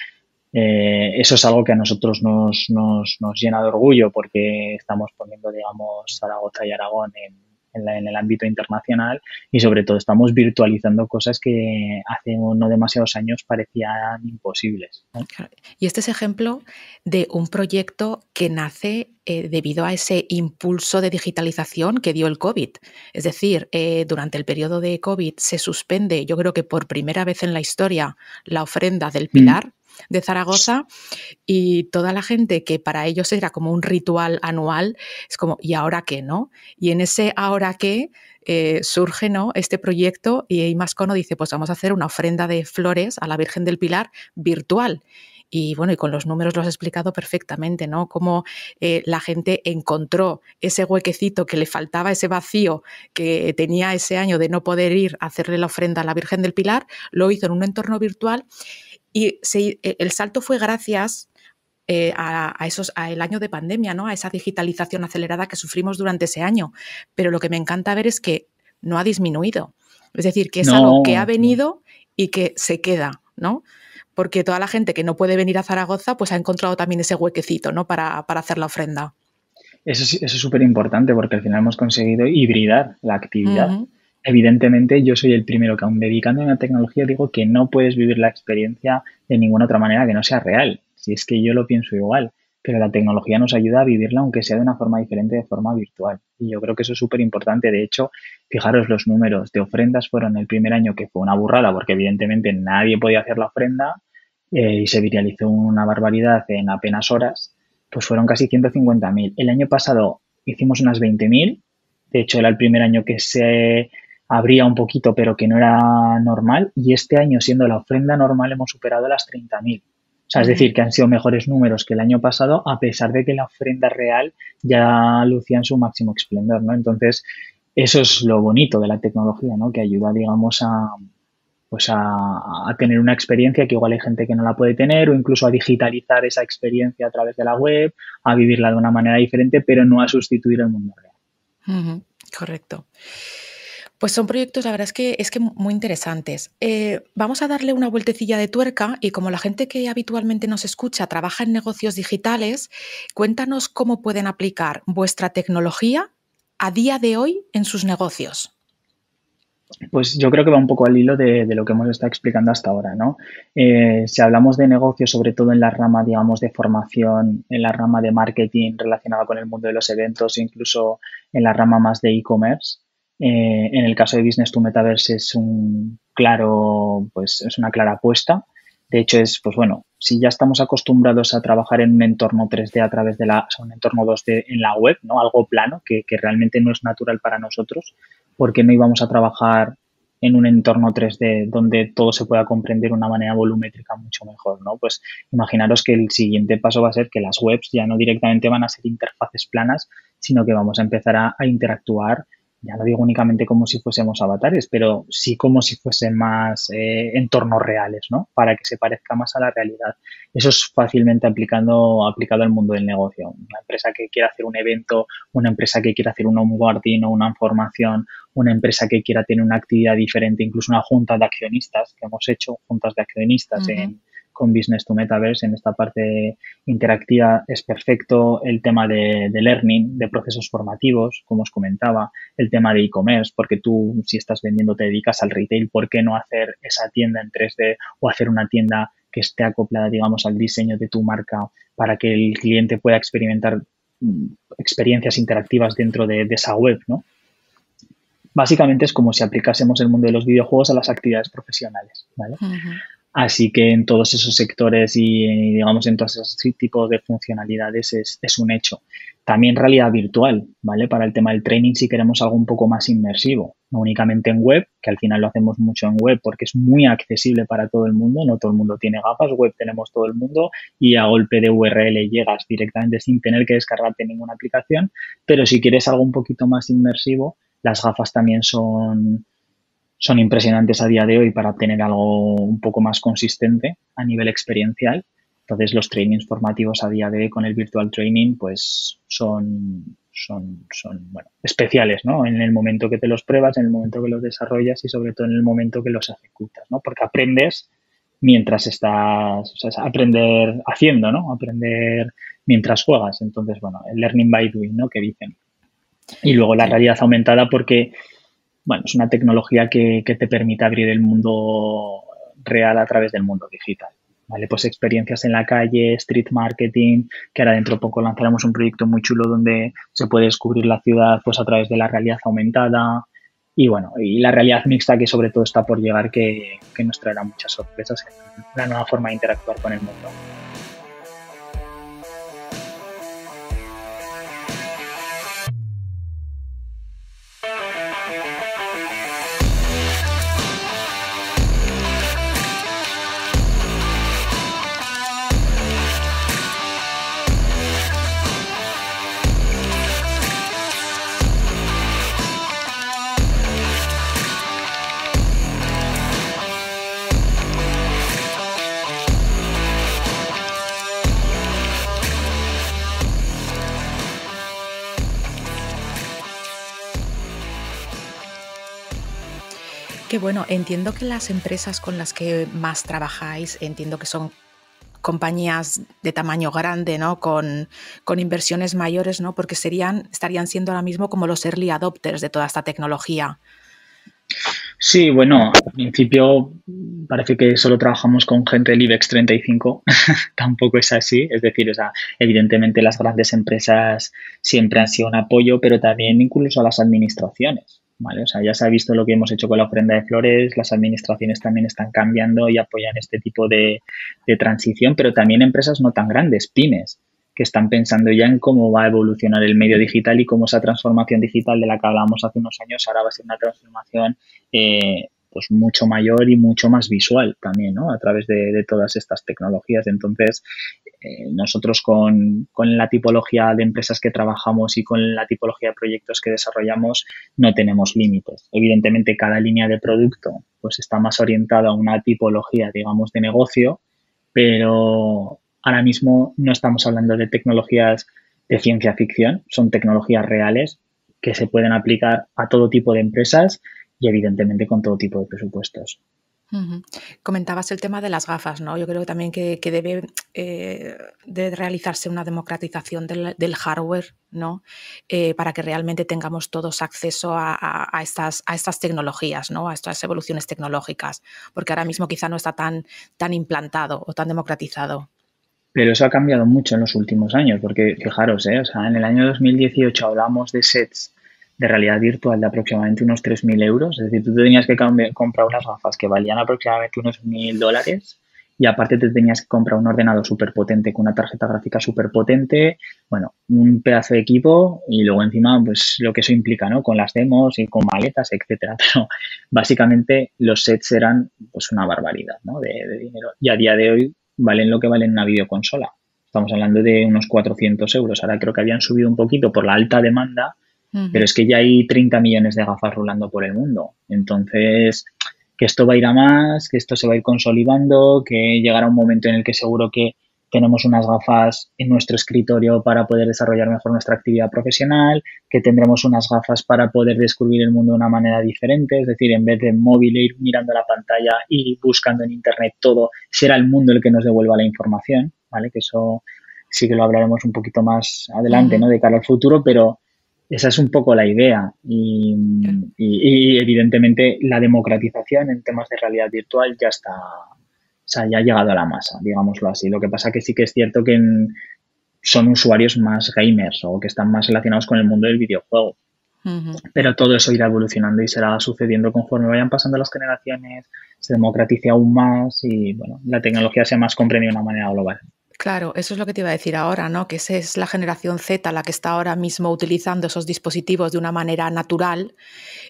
eh, eso es algo que a nosotros nos, nos, nos llena de orgullo porque estamos poniendo, digamos, Zaragoza y Aragón en en, el ámbito internacional y sobre todo estamos virtualizando cosas que hace no demasiados años parecían imposibles. Y este es ejemplo de un proyecto que nace eh, debido a ese impulso de digitalización que dio el COVID. Es decir, eh, durante el periodo de COVID se suspende, yo creo que por primera vez en la historia, la ofrenda del mm. De Zaragoza y toda la gente que para ellos era como un ritual anual, es como, ¿y ahora qué? ¿no? Y en ese ahora qué eh, surge ¿no? este proyecto y Imascono dice, pues vamos a hacer una ofrenda de flores a la Virgen del Pilar virtual. Y bueno, y con los números lo has explicado perfectamente, ¿no? Cómo eh, la gente encontró ese huequecito que le faltaba, ese vacío que tenía ese año de no poder ir a hacerle la ofrenda a la Virgen del Pilar, lo hizo en un entorno virtual y e, el salto fue gracias eh, a, esos, a el año de pandemia, ¿no? a esa digitalización acelerada que sufrimos durante ese año. Pero lo que me encanta ver es que no ha disminuido. Es decir, que es algo que ha venido y que se queda, ¿no? Porque toda la gente que no puede venir a Zaragoza, pues ha encontrado también ese huequecito, ¿no? Para, para hacer la ofrenda. Eso, es súper importante porque al final hemos conseguido hibridar la actividad. Evidentemente, yo soy el primero que, aún dedicando a la tecnología, digo que no puedes vivir la experiencia de ninguna otra manera que no sea real. Si es que yo lo pienso igual, pero la tecnología nos ayuda a vivirla, aunque sea de una forma diferente, de forma virtual. Y yo creo que eso es súper importante. De hecho, fijaros, los números de ofrendas fueron el primer año que fue una burrada, porque evidentemente nadie podía hacer la ofrenda eh, y se viralizó una barbaridad en apenas horas, pues fueron casi 150.000. El año pasado hicimos unas 20.000. De hecho, era el primer año que se habría un poquito, pero que no era normal. Y este año, siendo la ofrenda normal, hemos superado las 30.000. O sea, es decir, que han sido mejores números que el año pasado, a pesar de que la ofrenda real ya lucía en su máximo esplendor, ¿no? Entonces, eso es lo bonito de la tecnología, ¿no? Que ayuda, digamos, a, pues a, a, tener una experiencia que igual hay gente que no la puede tener o incluso a digitalizar esa experiencia a través de la web, a vivirla de una manera diferente, pero no a sustituir el mundo real. Correcto. Pues son proyectos, la verdad es que, es que muy interesantes. Eh, vamos a darle una vueltecilla de tuerca y como la gente que habitualmente nos escucha trabaja en negocios digitales, cuéntanos cómo pueden aplicar vuestra tecnología a día de hoy en sus negocios. Pues yo creo que va un poco al hilo de, lo que hemos estado explicando hasta ahora, ¿no? Eh, si hablamos de negocios, sobre todo en la rama, digamos, de formación, en la rama de marketing relacionada con el mundo de los eventos, incluso en la rama más de e-commerce, eh, en el caso de Business to Metaverse es un claro, pues es una clara apuesta. De hecho, es, pues bueno, si ya estamos acostumbrados a trabajar en un entorno 3D a través de la, un entorno 2D en la web, ¿no? Algo plano que, realmente no es natural para nosotros, porque no íbamos a trabajar en un entorno 3D donde todo se pueda comprender de una manera volumétrica mucho mejor, ¿no? Pues imaginaros que el siguiente paso va a ser que las webs ya no directamente van a ser interfaces planas, sino que vamos a empezar a interactuar ya no digo únicamente como si fuésemos avatares, pero sí como si fuesen más eh, entornos reales, ¿no? Para que se parezca más a la realidad. Eso es fácilmente aplicando, aplicado al mundo del negocio. Una empresa que quiera hacer un evento, una empresa que quiera hacer un onboarding o una formación, una empresa que quiera tener una actividad diferente, incluso una junta de accionistas, que hemos hecho juntas de accionistas en con Business to Metaverse en esta parte interactiva es perfecto. El tema de, learning, de procesos formativos, como os comentaba, el tema de e-commerce, porque tú si estás vendiendo te dedicas al retail, ¿por qué no hacer esa tienda en 3D o hacer una tienda que esté acoplada, digamos, al diseño de tu marca para que el cliente pueda experimentar mm, experiencias interactivas dentro de, esa web, ¿no? Básicamente es como si aplicásemos el mundo de los videojuegos a las actividades profesionales, ¿vale? Así que en todos esos sectores y, digamos, en todos esos tipos de funcionalidades es, un hecho. También realidad virtual, ¿vale? Para el tema del training si queremos algo un poco más inmersivo, no únicamente en web, que al final lo hacemos mucho en web porque es muy accesible para todo el mundo, no todo el mundo tiene gafas, web tenemos todo el mundo y a golpe de URL llegas directamente sin tener que descargarte ninguna aplicación, pero si quieres algo un poquito más inmersivo, las gafas también son son impresionantes a día de hoy para obtener algo un poco más consistente a nivel experiencial. Entonces los trainings formativos a día de hoy con el virtual training pues son, son, son bueno, especiales, ¿no? En el momento que te los pruebas, en el momento que los desarrollas y sobre todo en el momento que los ejecutas, ¿no? Porque aprendes mientras estás, o sea, aprender haciendo, ¿no? Aprender mientras juegas. Entonces, bueno, el learning by doing, ¿no? Que dicen. Y luego la realidad aumentada porque bueno, es una tecnología que, te permite abrir el mundo real a través del mundo digital. ¿Vale? Pues experiencias en la calle, street marketing, que ahora dentro de poco lanzaremos un proyecto muy chulo donde se puede descubrir la ciudad pues a través de la realidad aumentada y bueno, y la realidad mixta que sobre todo está por llegar que, que nos traerá muchas sorpresas, una nueva forma de interactuar con el mundo. Qué bueno, entiendo que las empresas con las que más trabajáis, entiendo que son compañías de tamaño grande, ¿no? Con, inversiones mayores, ¿no? Porque serían, estarían siendo ahora mismo como los early adopters de toda esta tecnología. Sí, bueno, al principio parece que solo trabajamos con gente del IBEX 35, tampoco es así, es decir, o sea, evidentemente las grandes empresas siempre han sido un apoyo, pero también incluso a las administraciones. ¿Vale? O sea, ya se ha visto lo que hemos hecho con la ofrenda de flores, las administraciones también están cambiando y apoyan este tipo de, transición, pero también empresas no tan grandes, pymes, que están pensando ya en cómo va a evolucionar el medio digital y cómo esa transformación digital de la que hablábamos hace unos años ahora va a ser una transformación eh, pues mucho mayor y mucho más visual también, ¿no? A través de, todas estas tecnologías. Entonces, eh, nosotros con, la tipología de empresas que trabajamos y con la tipología de proyectos que desarrollamos no tenemos límites. Evidentemente, cada línea de producto pues está más orientada a una tipología, digamos, de negocio, pero ahora mismo no estamos hablando de tecnologías de ciencia ficción, son tecnologías reales que se pueden aplicar a todo tipo de empresas y evidentemente con todo tipo de presupuestos. Comentabas el tema de las gafas, ¿no? Yo creo también que, debe eh, realizarse una democratización del, hardware, ¿no? Eh, para que realmente tengamos todos acceso a, estas, tecnologías, ¿no? A estas evoluciones tecnológicas, porque ahora mismo quizá no está tan, tan implantado o tan democratizado. Pero eso ha cambiado mucho en los últimos años, porque fijaros, ¿eh? o sea, en el año 2018 hablamos de sets de realidad virtual de aproximadamente unos 3.000 euros. Es decir, tú tenías que comprar unas gafas que valían aproximadamente unos 1.000 dólares y aparte te tenías que comprar un ordenador súper potente con una tarjeta gráfica súper potente, bueno, un pedazo de equipo y luego encima pues lo que eso implica, ¿no? Con las demos y con maletas, etcétera. Pero básicamente los sets eran pues una barbaridad, ¿no? De, de dinero. Y a día de hoy valen lo que valen una videoconsola. Estamos hablando de unos 400 euros. Ahora creo que habían subido un poquito por la alta demanda pero es que ya hay 30 millones de gafas rulando por el mundo. Entonces, que esto va a ir a más, que esto se va a ir consolidando, que llegará un momento en el que seguro que tenemos unas gafas en nuestro escritorio para poder desarrollar mejor nuestra actividad profesional, que tendremos unas gafas para poder descubrir el mundo de una manera diferente, es decir, en vez de móvil ir mirando la pantalla y buscando en Internet todo, será el mundo el que nos devuelva la información, ¿vale? Que eso sí que lo hablaremos un poquito más adelante, ¿no? De cara al futuro, pero esa es un poco la idea y, evidentemente la democratización en temas de realidad virtual ya está, o sea, ya ha llegado a la masa, digámoslo así. Lo que pasa que sí que es cierto que son usuarios más gamers o que están más relacionados con el mundo del videojuego. Pero todo eso irá evolucionando y será sucediendo conforme vayan pasando las generaciones, se democratice aún más y bueno, la tecnología sea más comprendida de una manera global. Claro, eso es lo que te iba a decir ahora, ¿no? Que esa es la generación Z la que está ahora mismo utilizando esos dispositivos de una manera natural.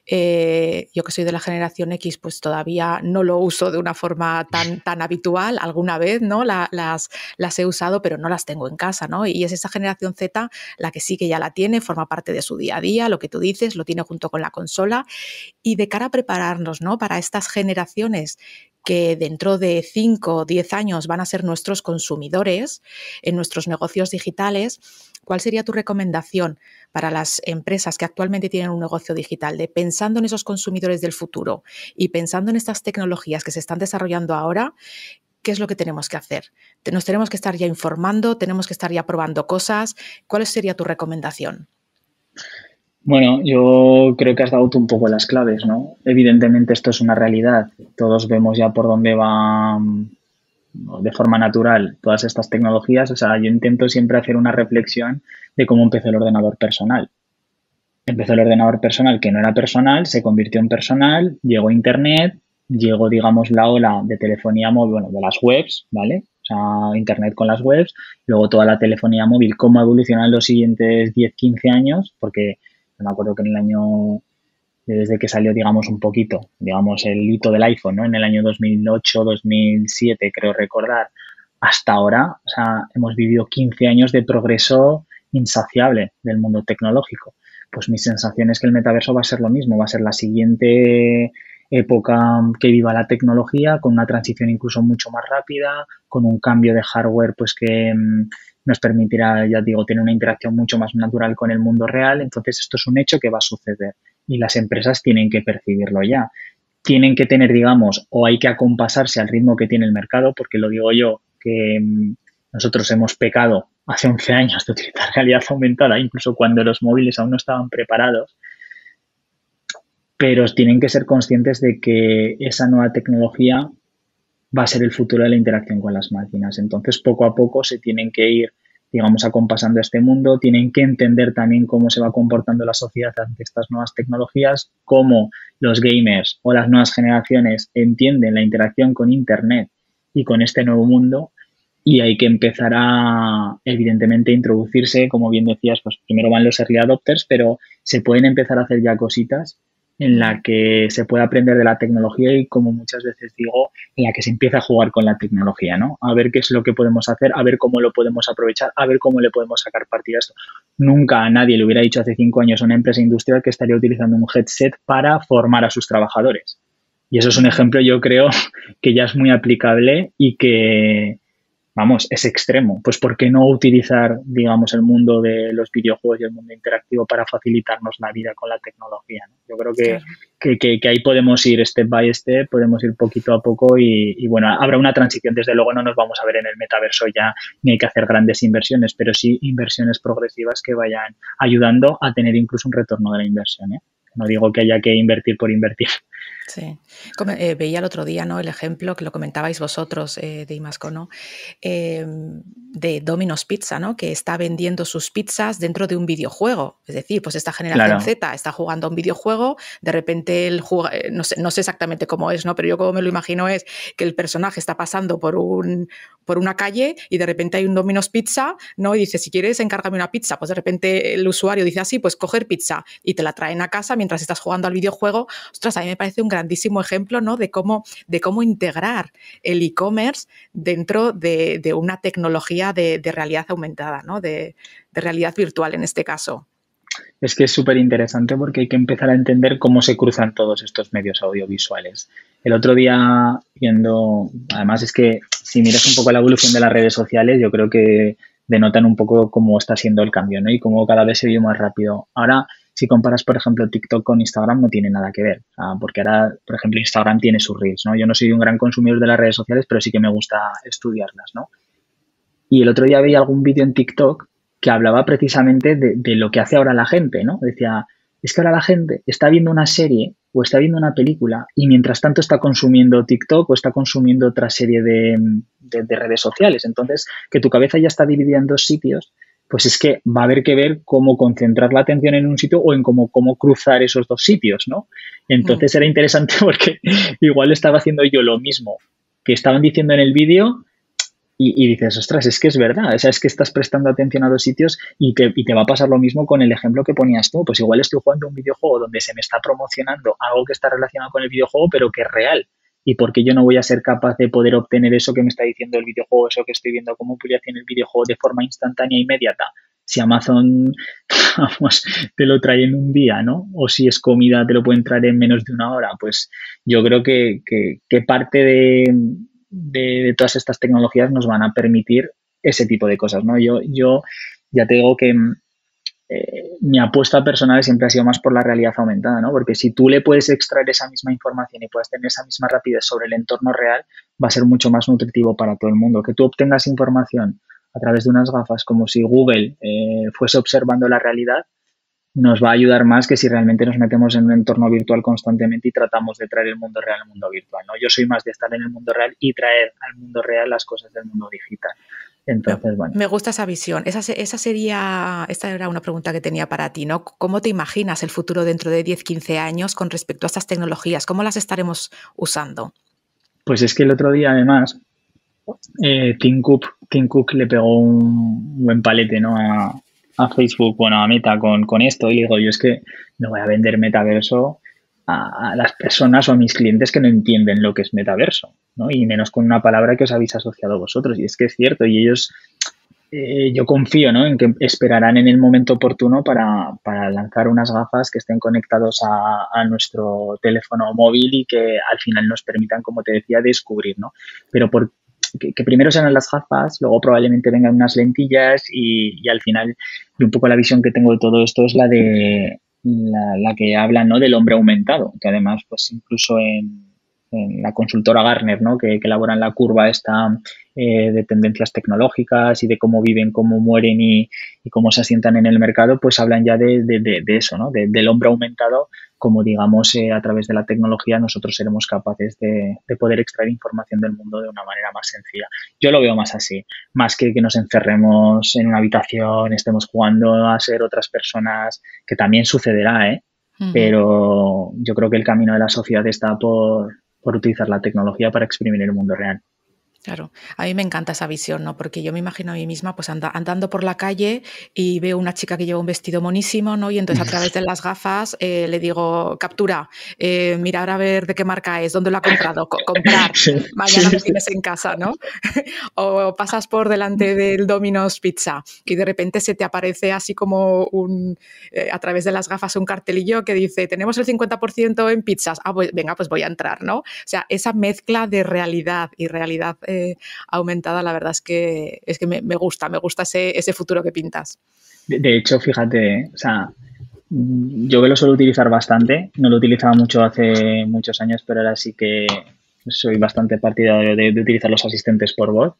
Eh, yo que soy de la generación X, pues todavía no lo uso de una forma tan, tan habitual. Alguna vez, ¿no? las, las he usado, pero no las tengo en casa, ¿no? Y es esa generación Z la que sí que ya la tiene, forma parte de su día a día, lo que tú dices, lo tiene junto con la consola. Y de cara a prepararnos, ¿no? Para estas generaciones que dentro de 5 o 10 años van a ser nuestros consumidores en nuestros negocios digitales, ¿cuál sería tu recomendación para las empresas que actualmente tienen un negocio digital de pensando en esos consumidores del futuro y pensando en estas tecnologías que se están desarrollando ahora? ¿Qué es lo que tenemos que hacer? ¿Nos tenemos que estar ya informando? ¿Tenemos que estar ya probando cosas? ¿Cuál sería tu recomendación? Bueno, yo creo que has dado tú un poco las claves, ¿no? Evidentemente esto es una realidad. Todos vemos ya por dónde van de forma natural todas estas tecnologías. O sea, yo intento siempre hacer una reflexión de cómo empezó el ordenador personal. Empezó el ordenador personal que no era personal, se convirtió en personal, llegó Internet, llegó, digamos, la ola de telefonía móvil, bueno, de las webs, ¿vale? O sea, Internet con las webs, luego toda la telefonía móvil, cómo evolucionado en los siguientes 10, 15 años, porque me acuerdo que en el año, desde que salió, digamos, un poquito, digamos, el hito del iPhone, ¿no? En el año 2008, 2007, creo recordar, hasta ahora, o sea, hemos vivido 15 años de progreso insaciable del mundo tecnológico. Pues mi sensación es que el metaverso va a ser lo mismo, va a ser la siguiente época que viva la tecnología, con una transición incluso mucho más rápida, con un cambio de hardware pues que mm, nos permitirá, ya digo, tener una interacción mucho más natural con el mundo real. Entonces, esto es un hecho que va a suceder y las empresas tienen que percibirlo ya. Tienen que tener, digamos, o hay que acompasarse al ritmo que tiene el mercado, porque lo digo yo, que mm, nosotros hemos pecado hace 11 años de utilizar realidad aumentada, incluso cuando los móviles aún no estaban preparados, pero tienen que ser conscientes de que esa nueva tecnología va a ser el futuro de la interacción con las máquinas. Entonces, poco a poco se tienen que ir, digamos, acompasando este mundo, tienen que entender también cómo se va comportando la sociedad ante estas nuevas tecnologías, cómo los gamers o las nuevas generaciones entienden la interacción con Internet y con este nuevo mundo. Y hay que empezar a, evidentemente, introducirse, como bien decías, pues primero van los early adopters, pero se pueden empezar a hacer ya cositas en la que se puede aprender de la tecnología y, como muchas veces digo, en la que se empieza a jugar con la tecnología, ¿no? A ver qué es lo que podemos hacer, a ver cómo lo podemos aprovechar, a ver cómo le podemos sacar partido a esto. Nunca a nadie le hubiera dicho hace cinco años a una empresa industrial que estaría utilizando un headset para formar a sus trabajadores. Y eso es un ejemplo, yo creo, que ya es muy aplicable y que, vamos, es extremo. Pues ¿por qué no utilizar, digamos, el mundo de los videojuegos y el mundo interactivo para facilitarnos la vida con la tecnología? Yo creo que, que, ahí podemos ir step by step, podemos ir poquito a poco y, bueno, habrá una transición. Desde luego no nos vamos a ver en el metaverso ya, ni hay que hacer grandes inversiones, pero sí inversiones progresivas que vayan ayudando a tener incluso un retorno de la inversión. ¿eh? No digo que haya que invertir por invertir. Sí, eh, veía el otro día ¿no? el ejemplo que lo comentabais vosotros eh, de Imasco, ¿no? Em, de Domino's Pizza, ¿no? que está vendiendo sus pizzas dentro de un videojuego. Es decir, pues esta generación Z está jugando a un videojuego, de repente el eh, no, sé, no sé exactamente cómo es, ¿no? pero yo como me lo imagino es que el personaje está pasando por, un, por una calle y de repente hay un Domino's Pizza ¿no? y dice, si quieres, encárgame una pizza. Pues de repente el usuario dice así, pues coger pizza y te la traen a casa mientras estás jugando al videojuego. Ostras, a mí me parece un gran grandísimo ejemplo ¿no? de, cómo, de cómo integrar el e-commerce dentro de, una tecnología de, realidad aumentada, ¿no? de, realidad virtual en este caso. Es que es súper interesante porque hay que empezar a entender cómo se cruzan todos estos medios audiovisuales. El otro día, viendo, además es que si miras un poco la evolución de las redes sociales, yo creo que denotan un poco cómo está siendo el cambio, ¿no? Y cómo cada vez se vive más rápido. Ahora, si comparas, por ejemplo, TikTok con Instagram, no tiene nada que ver. porque ahora, por ejemplo, Instagram tiene sus reels, ¿no? Yo no soy un gran consumidor de las redes sociales, pero sí que me gusta estudiarlas, ¿no? Y el otro día veía algún vídeo en TikTok que hablaba precisamente de, de, lo que hace ahora la gente, ¿no? Decía, es que ahora la gente está viendo una serie o está viendo una película y mientras tanto está consumiendo TikTok o está consumiendo otra serie de, redes sociales. Entonces, que tu cabeza ya está dividida en dos sitios, pues es que va a haber que ver cómo concentrar la atención en un sitio o en cómo, cómo cruzar esos dos sitios, ¿no? Entonces mm. era interesante porque igual estaba haciendo yo lo mismo que estaban diciendo en el vídeo, y, dices, ostras, es que es verdad, o sea, es que estás prestando atención a dos sitios y te, y te va a pasar lo mismo con el ejemplo que ponías tú. Pues igual estoy jugando un videojuego donde se me está promocionando algo que está relacionado con el videojuego, pero que es real. ¿Y por qué yo no voy a ser capaz de poder obtener eso que me está diciendo el videojuego, eso que estoy viendo como publicación el videojuego de forma instantánea e inmediata? Si Amazon te lo trae en un día, ¿no? O si es comida, te lo pueden traer en menos de una hora. Pues yo creo que, que parte de, de, todas estas tecnologías nos van a permitir ese tipo de cosas, ¿no? Yo, yo ya te digo que mi apuesta personal siempre ha sido más por la realidad aumentada, ¿no? Porque si tú le puedes extraer esa misma información y puedes tener esa misma rapidez sobre el entorno real, va a ser mucho más nutritivo para todo el mundo. Que tú obtengas información a través de unas gafas como si Google eh, fuese observando la realidad, nos va a ayudar más que si realmente nos metemos en un entorno virtual constantemente y tratamos de traer el mundo real al mundo virtual. ¿no? Yo soy más de estar en el mundo real y traer al mundo real las cosas del mundo digital. Entonces, bueno. Me gusta esa visión. Esa, esa sería, esta era una pregunta que tenía para ti, ¿no? ¿Cómo te imaginas el futuro dentro de 10, 15 años con respecto a estas tecnologías? ¿Cómo las estaremos usando? Pues es que el otro día, además, eh, Tim, Cook, Tim Cook le pegó un buen palete ¿no? a, a Facebook, bueno, a Meta con, con esto y digo, yo es que no voy a vender metaverso a, las personas o a mis clientes que no entienden lo que es metaverso, ¿no? Y menos con una palabra que os habéis asociado vosotros. Y es que es cierto, y ellos, eh, yo confío, ¿no? En que esperarán en el momento oportuno para, para lanzar unas gafas que estén conectados a, nuestro teléfono móvil y que al final nos permitan, como te decía, descubrir, ¿no? Pero por, que, primero sean las gafas, luego probablemente vengan unas lentillas y, al final un poco la visión que tengo de todo esto es la de la, que habla ¿no? del hombre aumentado, que además pues incluso en, la consultora Gartner, ¿no? que, que elaboran la curva esta eh, de tendencias tecnológicas y de cómo viven, cómo mueren y, cómo se asientan en el mercado, pues hablan ya de, de, eso, ¿no? del hombre aumentado como digamos eh, a través de la tecnología nosotros seremos capaces de, poder extraer información del mundo de una manera más sencilla. Yo lo veo más así, más que que nos encerremos en una habitación, estemos jugando a ser otras personas, que también sucederá, ¿eh? Pero yo creo que el camino de la sociedad está por, por utilizar la tecnología para exprimir el mundo real. Claro, a mí me encanta esa visión, ¿no? Porque yo me imagino a mí misma pues andando por la calle y veo una chica que lleva un vestido monísimo, ¿no? Y entonces a través de las gafas eh, le digo, captura, eh, mirar a ver de qué marca es, dónde lo ha comprado, comprar, mañana lo tienes en casa, ¿no? o pasas por delante del Domino's Pizza y de repente se te aparece así como un, eh, a través de las gafas un cartelillo que dice, tenemos el 50% en pizzas, ah, pues, venga, pues voy a entrar, ¿no? O sea, esa mezcla de realidad y realidad eh, aumentada, la verdad es que, es que me, gusta, me gusta ese, ese, futuro que pintas. De, hecho, fíjate, o sea, yo que lo suelo utilizar bastante, no lo utilizaba mucho hace muchos años, pero ahora sí que soy bastante partidario de, de utilizar los asistentes por voz.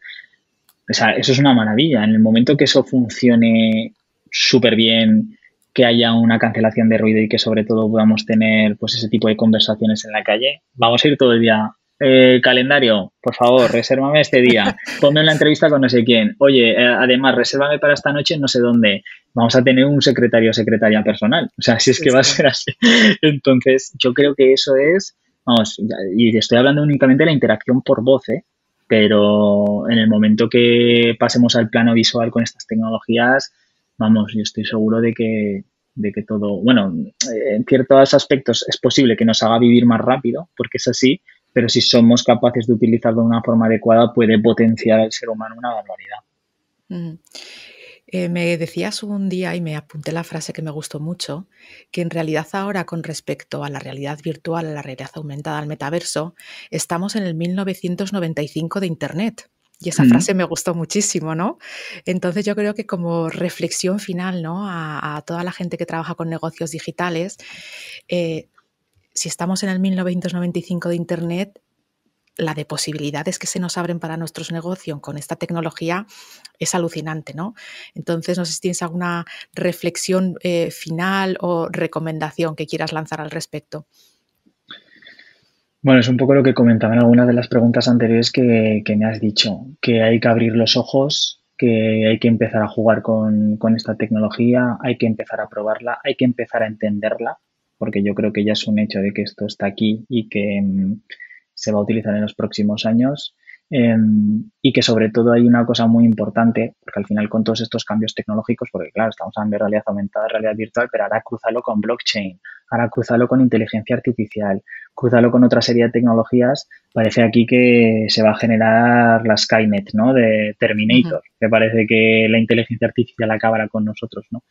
O sea, eso es una maravilla. En el momento que eso funcione súper bien, que haya una cancelación de ruido y que sobre todo podamos tener pues ese tipo de conversaciones en la calle, vamos a ir todo el día eh, calendario, por favor, resérvame este día, ponme una entrevista con no sé quién. Oye, eh, además, resérvame para esta noche no sé dónde. Vamos a tener un secretario o secretaria personal. O sea, si es que va a ser así. Entonces, yo creo que eso es, vamos, y estoy hablando únicamente de la interacción por voz, ¿eh? pero en el momento que pasemos al plano visual con estas tecnologías, vamos, yo estoy seguro de que, de que todo, bueno, en ciertos aspectos es posible que nos haga vivir más rápido, porque es así, pero si somos capaces de utilizarlo de una forma adecuada puede potenciar al ser humano una barbaridad. Eh, me decías un día, y me apunté la frase que me gustó mucho, que en realidad ahora con respecto a la realidad virtual, a la realidad aumentada, al metaverso, estamos en el 1995 de Internet. Y esa frase me gustó muchísimo, ¿no? Entonces yo creo que como reflexión final, ¿no? A, toda la gente que trabaja con negocios digitales, eh, si estamos en el 1995 de Internet, la de posibilidades que se nos abren para nuestros negocios con esta tecnología es alucinante, ¿no? Entonces, no sé si tienes alguna reflexión eh, final o recomendación que quieras lanzar al respecto. Bueno, es un poco lo que comentaba en algunas de las preguntas anteriores que, me has dicho, que hay que abrir los ojos, que hay que empezar a jugar con, con, esta tecnología, hay que empezar a probarla, hay que empezar a entenderla, porque yo creo que ya es un hecho de que esto está aquí y que mm, se va a utilizar en los próximos años. Em, y que sobre todo hay una cosa muy importante, porque al final con todos estos cambios tecnológicos, porque claro, estamos hablando de realidad aumentada, realidad virtual, pero ahora cruzarlo con blockchain, ahora cruzarlo con inteligencia artificial, cruzarlo con otra serie de tecnologías, parece aquí que se va a generar la Skynet, ¿no? De Terminator, que parece que la inteligencia artificial acabará con nosotros, ¿no?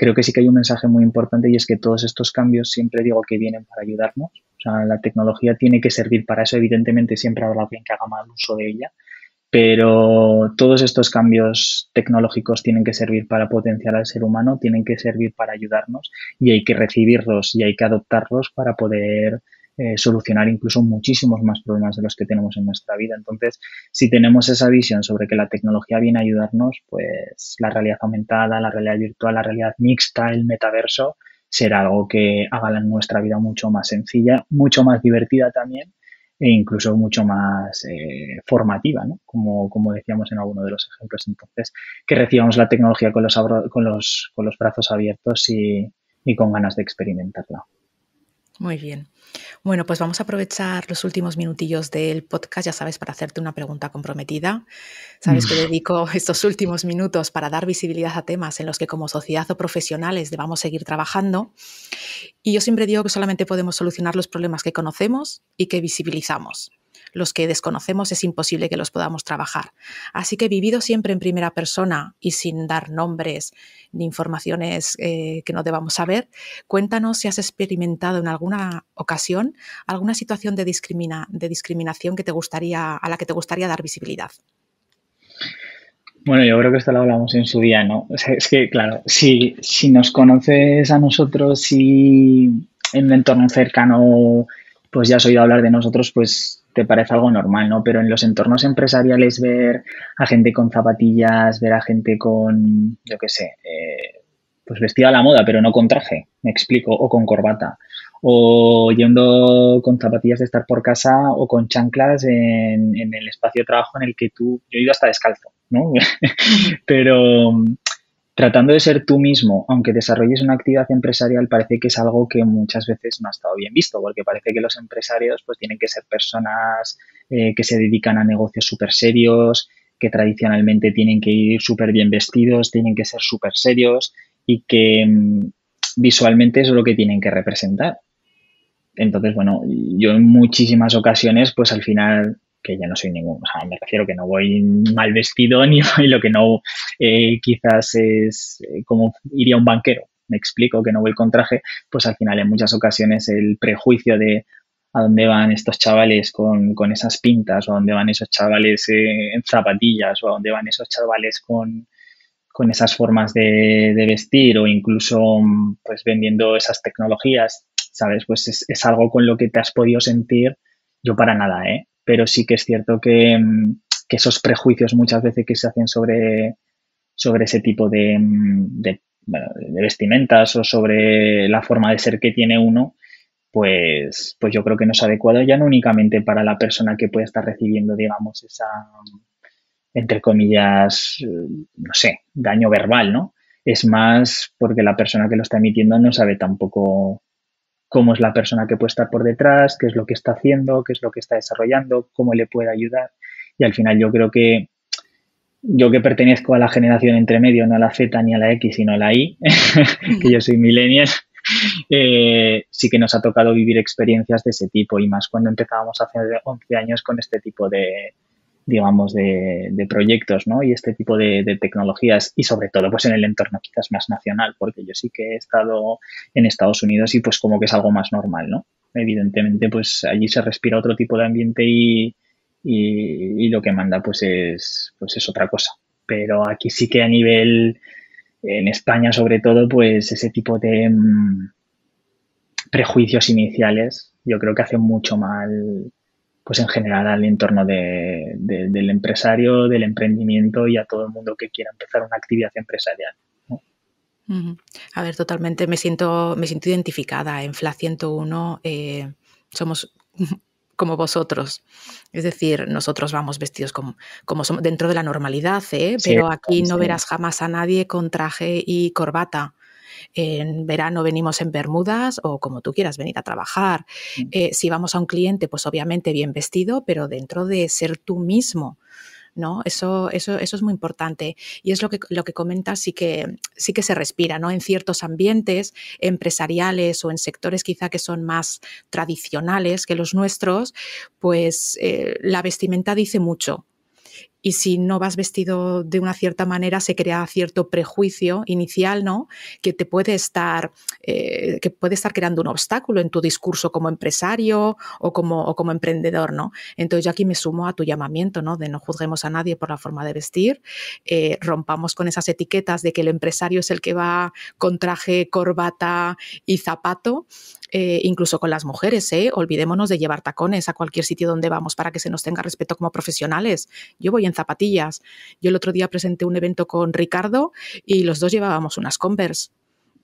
Creo que sí que hay un mensaje muy importante y es que todos estos cambios siempre digo que vienen para ayudarnos. O sea, la tecnología tiene que servir para eso. Evidentemente siempre habrá alguien que haga mal uso de ella, pero todos estos cambios tecnológicos tienen que servir para potenciar al ser humano, tienen que servir para ayudarnos y hay que recibirlos y hay que adoptarlos para poder eh, solucionar incluso muchísimos más problemas de los que tenemos en nuestra vida. Entonces, si tenemos esa visión sobre que la tecnología viene a ayudarnos, pues la realidad aumentada, la realidad virtual, la realidad mixta, el metaverso, será algo que haga nuestra vida mucho más sencilla, mucho más divertida también e incluso mucho más eh, formativa, ¿no? como, como decíamos en alguno de los ejemplos. Entonces, que recibamos la tecnología con los, con los, con los brazos abiertos y, y con ganas de experimentarla. Muy bien. Bueno, pues vamos a aprovechar los últimos minutillos del podcast, ya sabes, para hacerte una pregunta comprometida. Sabes que dedico estos últimos minutos para dar visibilidad a temas en los que como sociedad o profesionales debamos seguir trabajando. Y yo siempre digo que solamente podemos solucionar los problemas que conocemos y que visibilizamos los que desconocemos es imposible que los podamos trabajar. Así que vivido siempre en primera persona y sin dar nombres ni informaciones eh, que no debamos saber, cuéntanos si has experimentado en alguna ocasión alguna situación de, discriminación que te gustaría, a la que te gustaría dar visibilidad. Bueno, yo creo que esto lo hablamos en su día, ¿no? es que, claro, si, si nos conoces a nosotros y en un entorno cercano, pues ya has oído hablar de nosotros, pues te parece algo normal, ¿no? Pero en los entornos empresariales ver a gente con zapatillas, ver a gente con, yo qué sé, eh, pues vestida a la moda, pero no con traje, me explico, o con corbata, o yendo con zapatillas de estar por casa o con chanclas en, en el espacio de trabajo en el que tú, yo he ido hasta descalzo, ¿no? pero tratando de ser tú mismo, aunque desarrolles una actividad empresarial, parece que es algo que muchas veces no ha estado bien visto, porque parece que los empresarios pues tienen que ser personas eh, que se dedican a negocios súper serios, que tradicionalmente tienen que ir súper bien vestidos, tienen que ser súper serios y que mm, visualmente es lo que tienen que representar. Entonces, bueno, yo en muchísimas ocasiones, pues al final que ya no soy ningún, o sea, me refiero que no voy mal vestido ni lo que no eh, quizás es eh, como iría un banquero, me explico que no voy con traje, pues al final en muchas ocasiones el prejuicio de a dónde van estos chavales con, con esas pintas o a dónde van esos chavales eh, en zapatillas o a dónde van esos chavales con, con esas formas de, de, vestir o incluso pues vendiendo esas tecnologías, ¿sabes? Pues es, es algo con lo que te has podido sentir yo para nada, ¿eh? Pero sí que es cierto mm, que, esos prejuicios muchas veces que se hacen sobre, sobre ese tipo de, mm, de, vestimentas o sobre la forma de ser que tiene uno, pues, pues yo creo que no es adecuado ya no únicamente para la persona que puede estar recibiendo, digamos, esa, entre comillas, no sé, daño verbal, ¿no? Es más porque la persona que lo está emitiendo no sabe tampoco cómo es la persona que puede estar por detrás, qué es lo que está haciendo, qué es lo que está desarrollando, cómo le puede ayudar. Y al final yo creo que yo que pertenezco a la generación entre medio, no a la Z ni a la X, sino a la Y, que yo soy millennial, eh, sí que nos ha tocado vivir experiencias de ese tipo y más cuando empezábamos hace 11 años con este tipo de, digamos, de, proyectos, ¿no? Y este tipo de, tecnologías y sobre todo, pues en el entorno quizás más nacional, porque yo sí que he estado en Estados Unidos y pues como que es algo más normal, ¿no? Evidentemente, pues allí se respira otro tipo de ambiente y, y, lo que manda pues es, pues es otra cosa. Pero aquí sí que a nivel, en España sobre todo, pues ese tipo de mm, prejuicios iniciales yo creo que hacen mucho mal pues en general al entorno del empresario, del emprendimiento y a todo el mundo que quiera empezar una actividad empresarial. A ver, totalmente me siento, me siento identificada. En FLA 101 eh, somos como vosotros. Es decir, nosotros vamos vestidos como, como somos dentro de la normalidad, ¿eh? pero aquí no verás jamás a nadie con traje y corbata. En verano venimos en bermudas o como tú quieras venir a trabajar. Mm. Eh, si vamos a un cliente, pues obviamente bien vestido, pero dentro de ser tú mismo. ¿no? Eso, eso, eso es muy importante. Y es lo que, lo que comentas, sí que, sí que se respira, ¿no? En ciertos ambientes empresariales o en sectores quizá que son más tradicionales que los nuestros, pues eh, la vestimenta dice mucho y si no vas vestido de una cierta manera se crea cierto prejuicio inicial, ¿no? Que te puede estar, eh, que puede estar creando un obstáculo en tu discurso como empresario o como, o como emprendedor, ¿no? Entonces yo aquí me sumo a tu llamamiento, ¿no? De no juzguemos a nadie por la forma de vestir, eh, rompamos con esas etiquetas de que el empresario es el que va con traje, corbata y zapato eh, incluso con las mujeres, ¿eh? olvidémonos de llevar tacones a cualquier sitio donde vamos para que se nos tenga respeto como profesionales. Yo voy en zapatillas. Yo el otro día presenté un evento con Ricardo y los dos llevábamos unas Converse.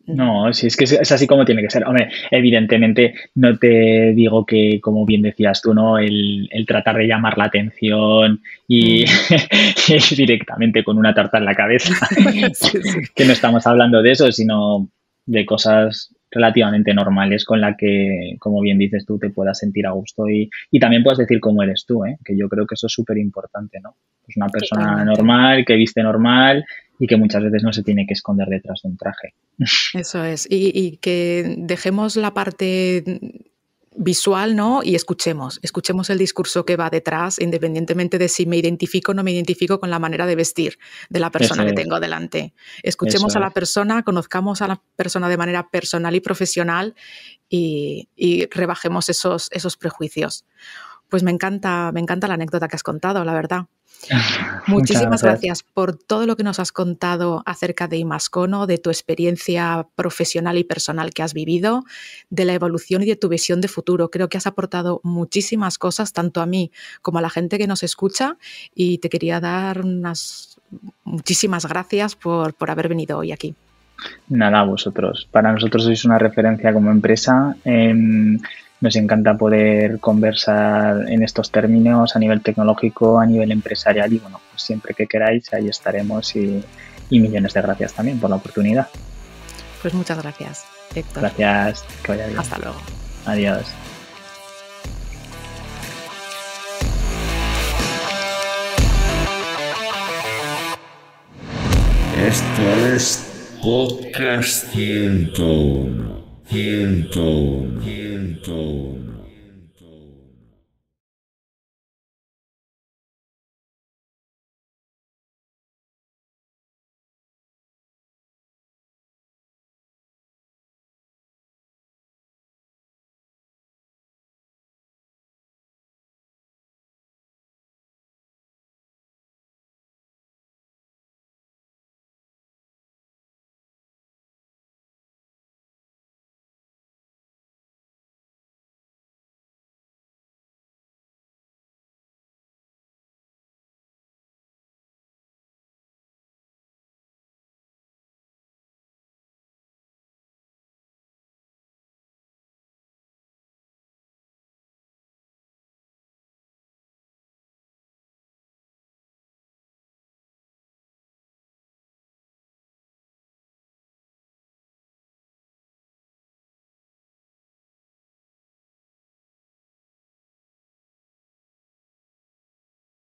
No, si es que es así como tiene que ser. Hombre, evidentemente no te digo que, como bien decías tú, ¿no? El, tratar de llamar la atención y, mm. directamente con una tarta en la cabeza. Que no estamos hablando de eso, sino de cosas relativamente normales con la que, como bien dices tú, te puedas sentir a gusto y, y también puedes decir cómo eres tú, ¿eh? que yo creo que eso es súper importante, ¿no? Pues una persona normal, que viste normal y que muchas veces no se tiene que esconder detrás de un traje. Eso es, y, y que dejemos la parte visual, ¿no? Y escuchemos, escuchemos el discurso que va detrás, independientemente de si me identifico o no me identifico con la manera de vestir de la persona que tengo delante. Escuchemos a la persona, conozcamos a la persona de manera personal y profesional y, y rebajemos esos, esos prejuicios. Pues me encanta, me encanta la anécdota que has contado, la verdad. Muchísimas gracias. por todo lo que nos has contado acerca de Imascono, de tu experiencia profesional y personal que has vivido, de la evolución y de tu visión de futuro. Creo que has aportado muchísimas cosas, tanto a mí como a la gente que nos escucha, y te quería dar unas muchísimas gracias por, por haber venido hoy aquí. Nada, vosotros. Para nosotros sois una referencia como empresa. Nos encanta poder conversar en estos términos a nivel tecnológico, a nivel empresarial y bueno, pues siempre que queráis ahí estaremos y, millones de gracias también por la oportunidad. Pues muchas gracias, Héctor. Gracias, que vaya bien. Hasta luego. Adiós. Esto es Podcast 101. Hilltone. Hilltone.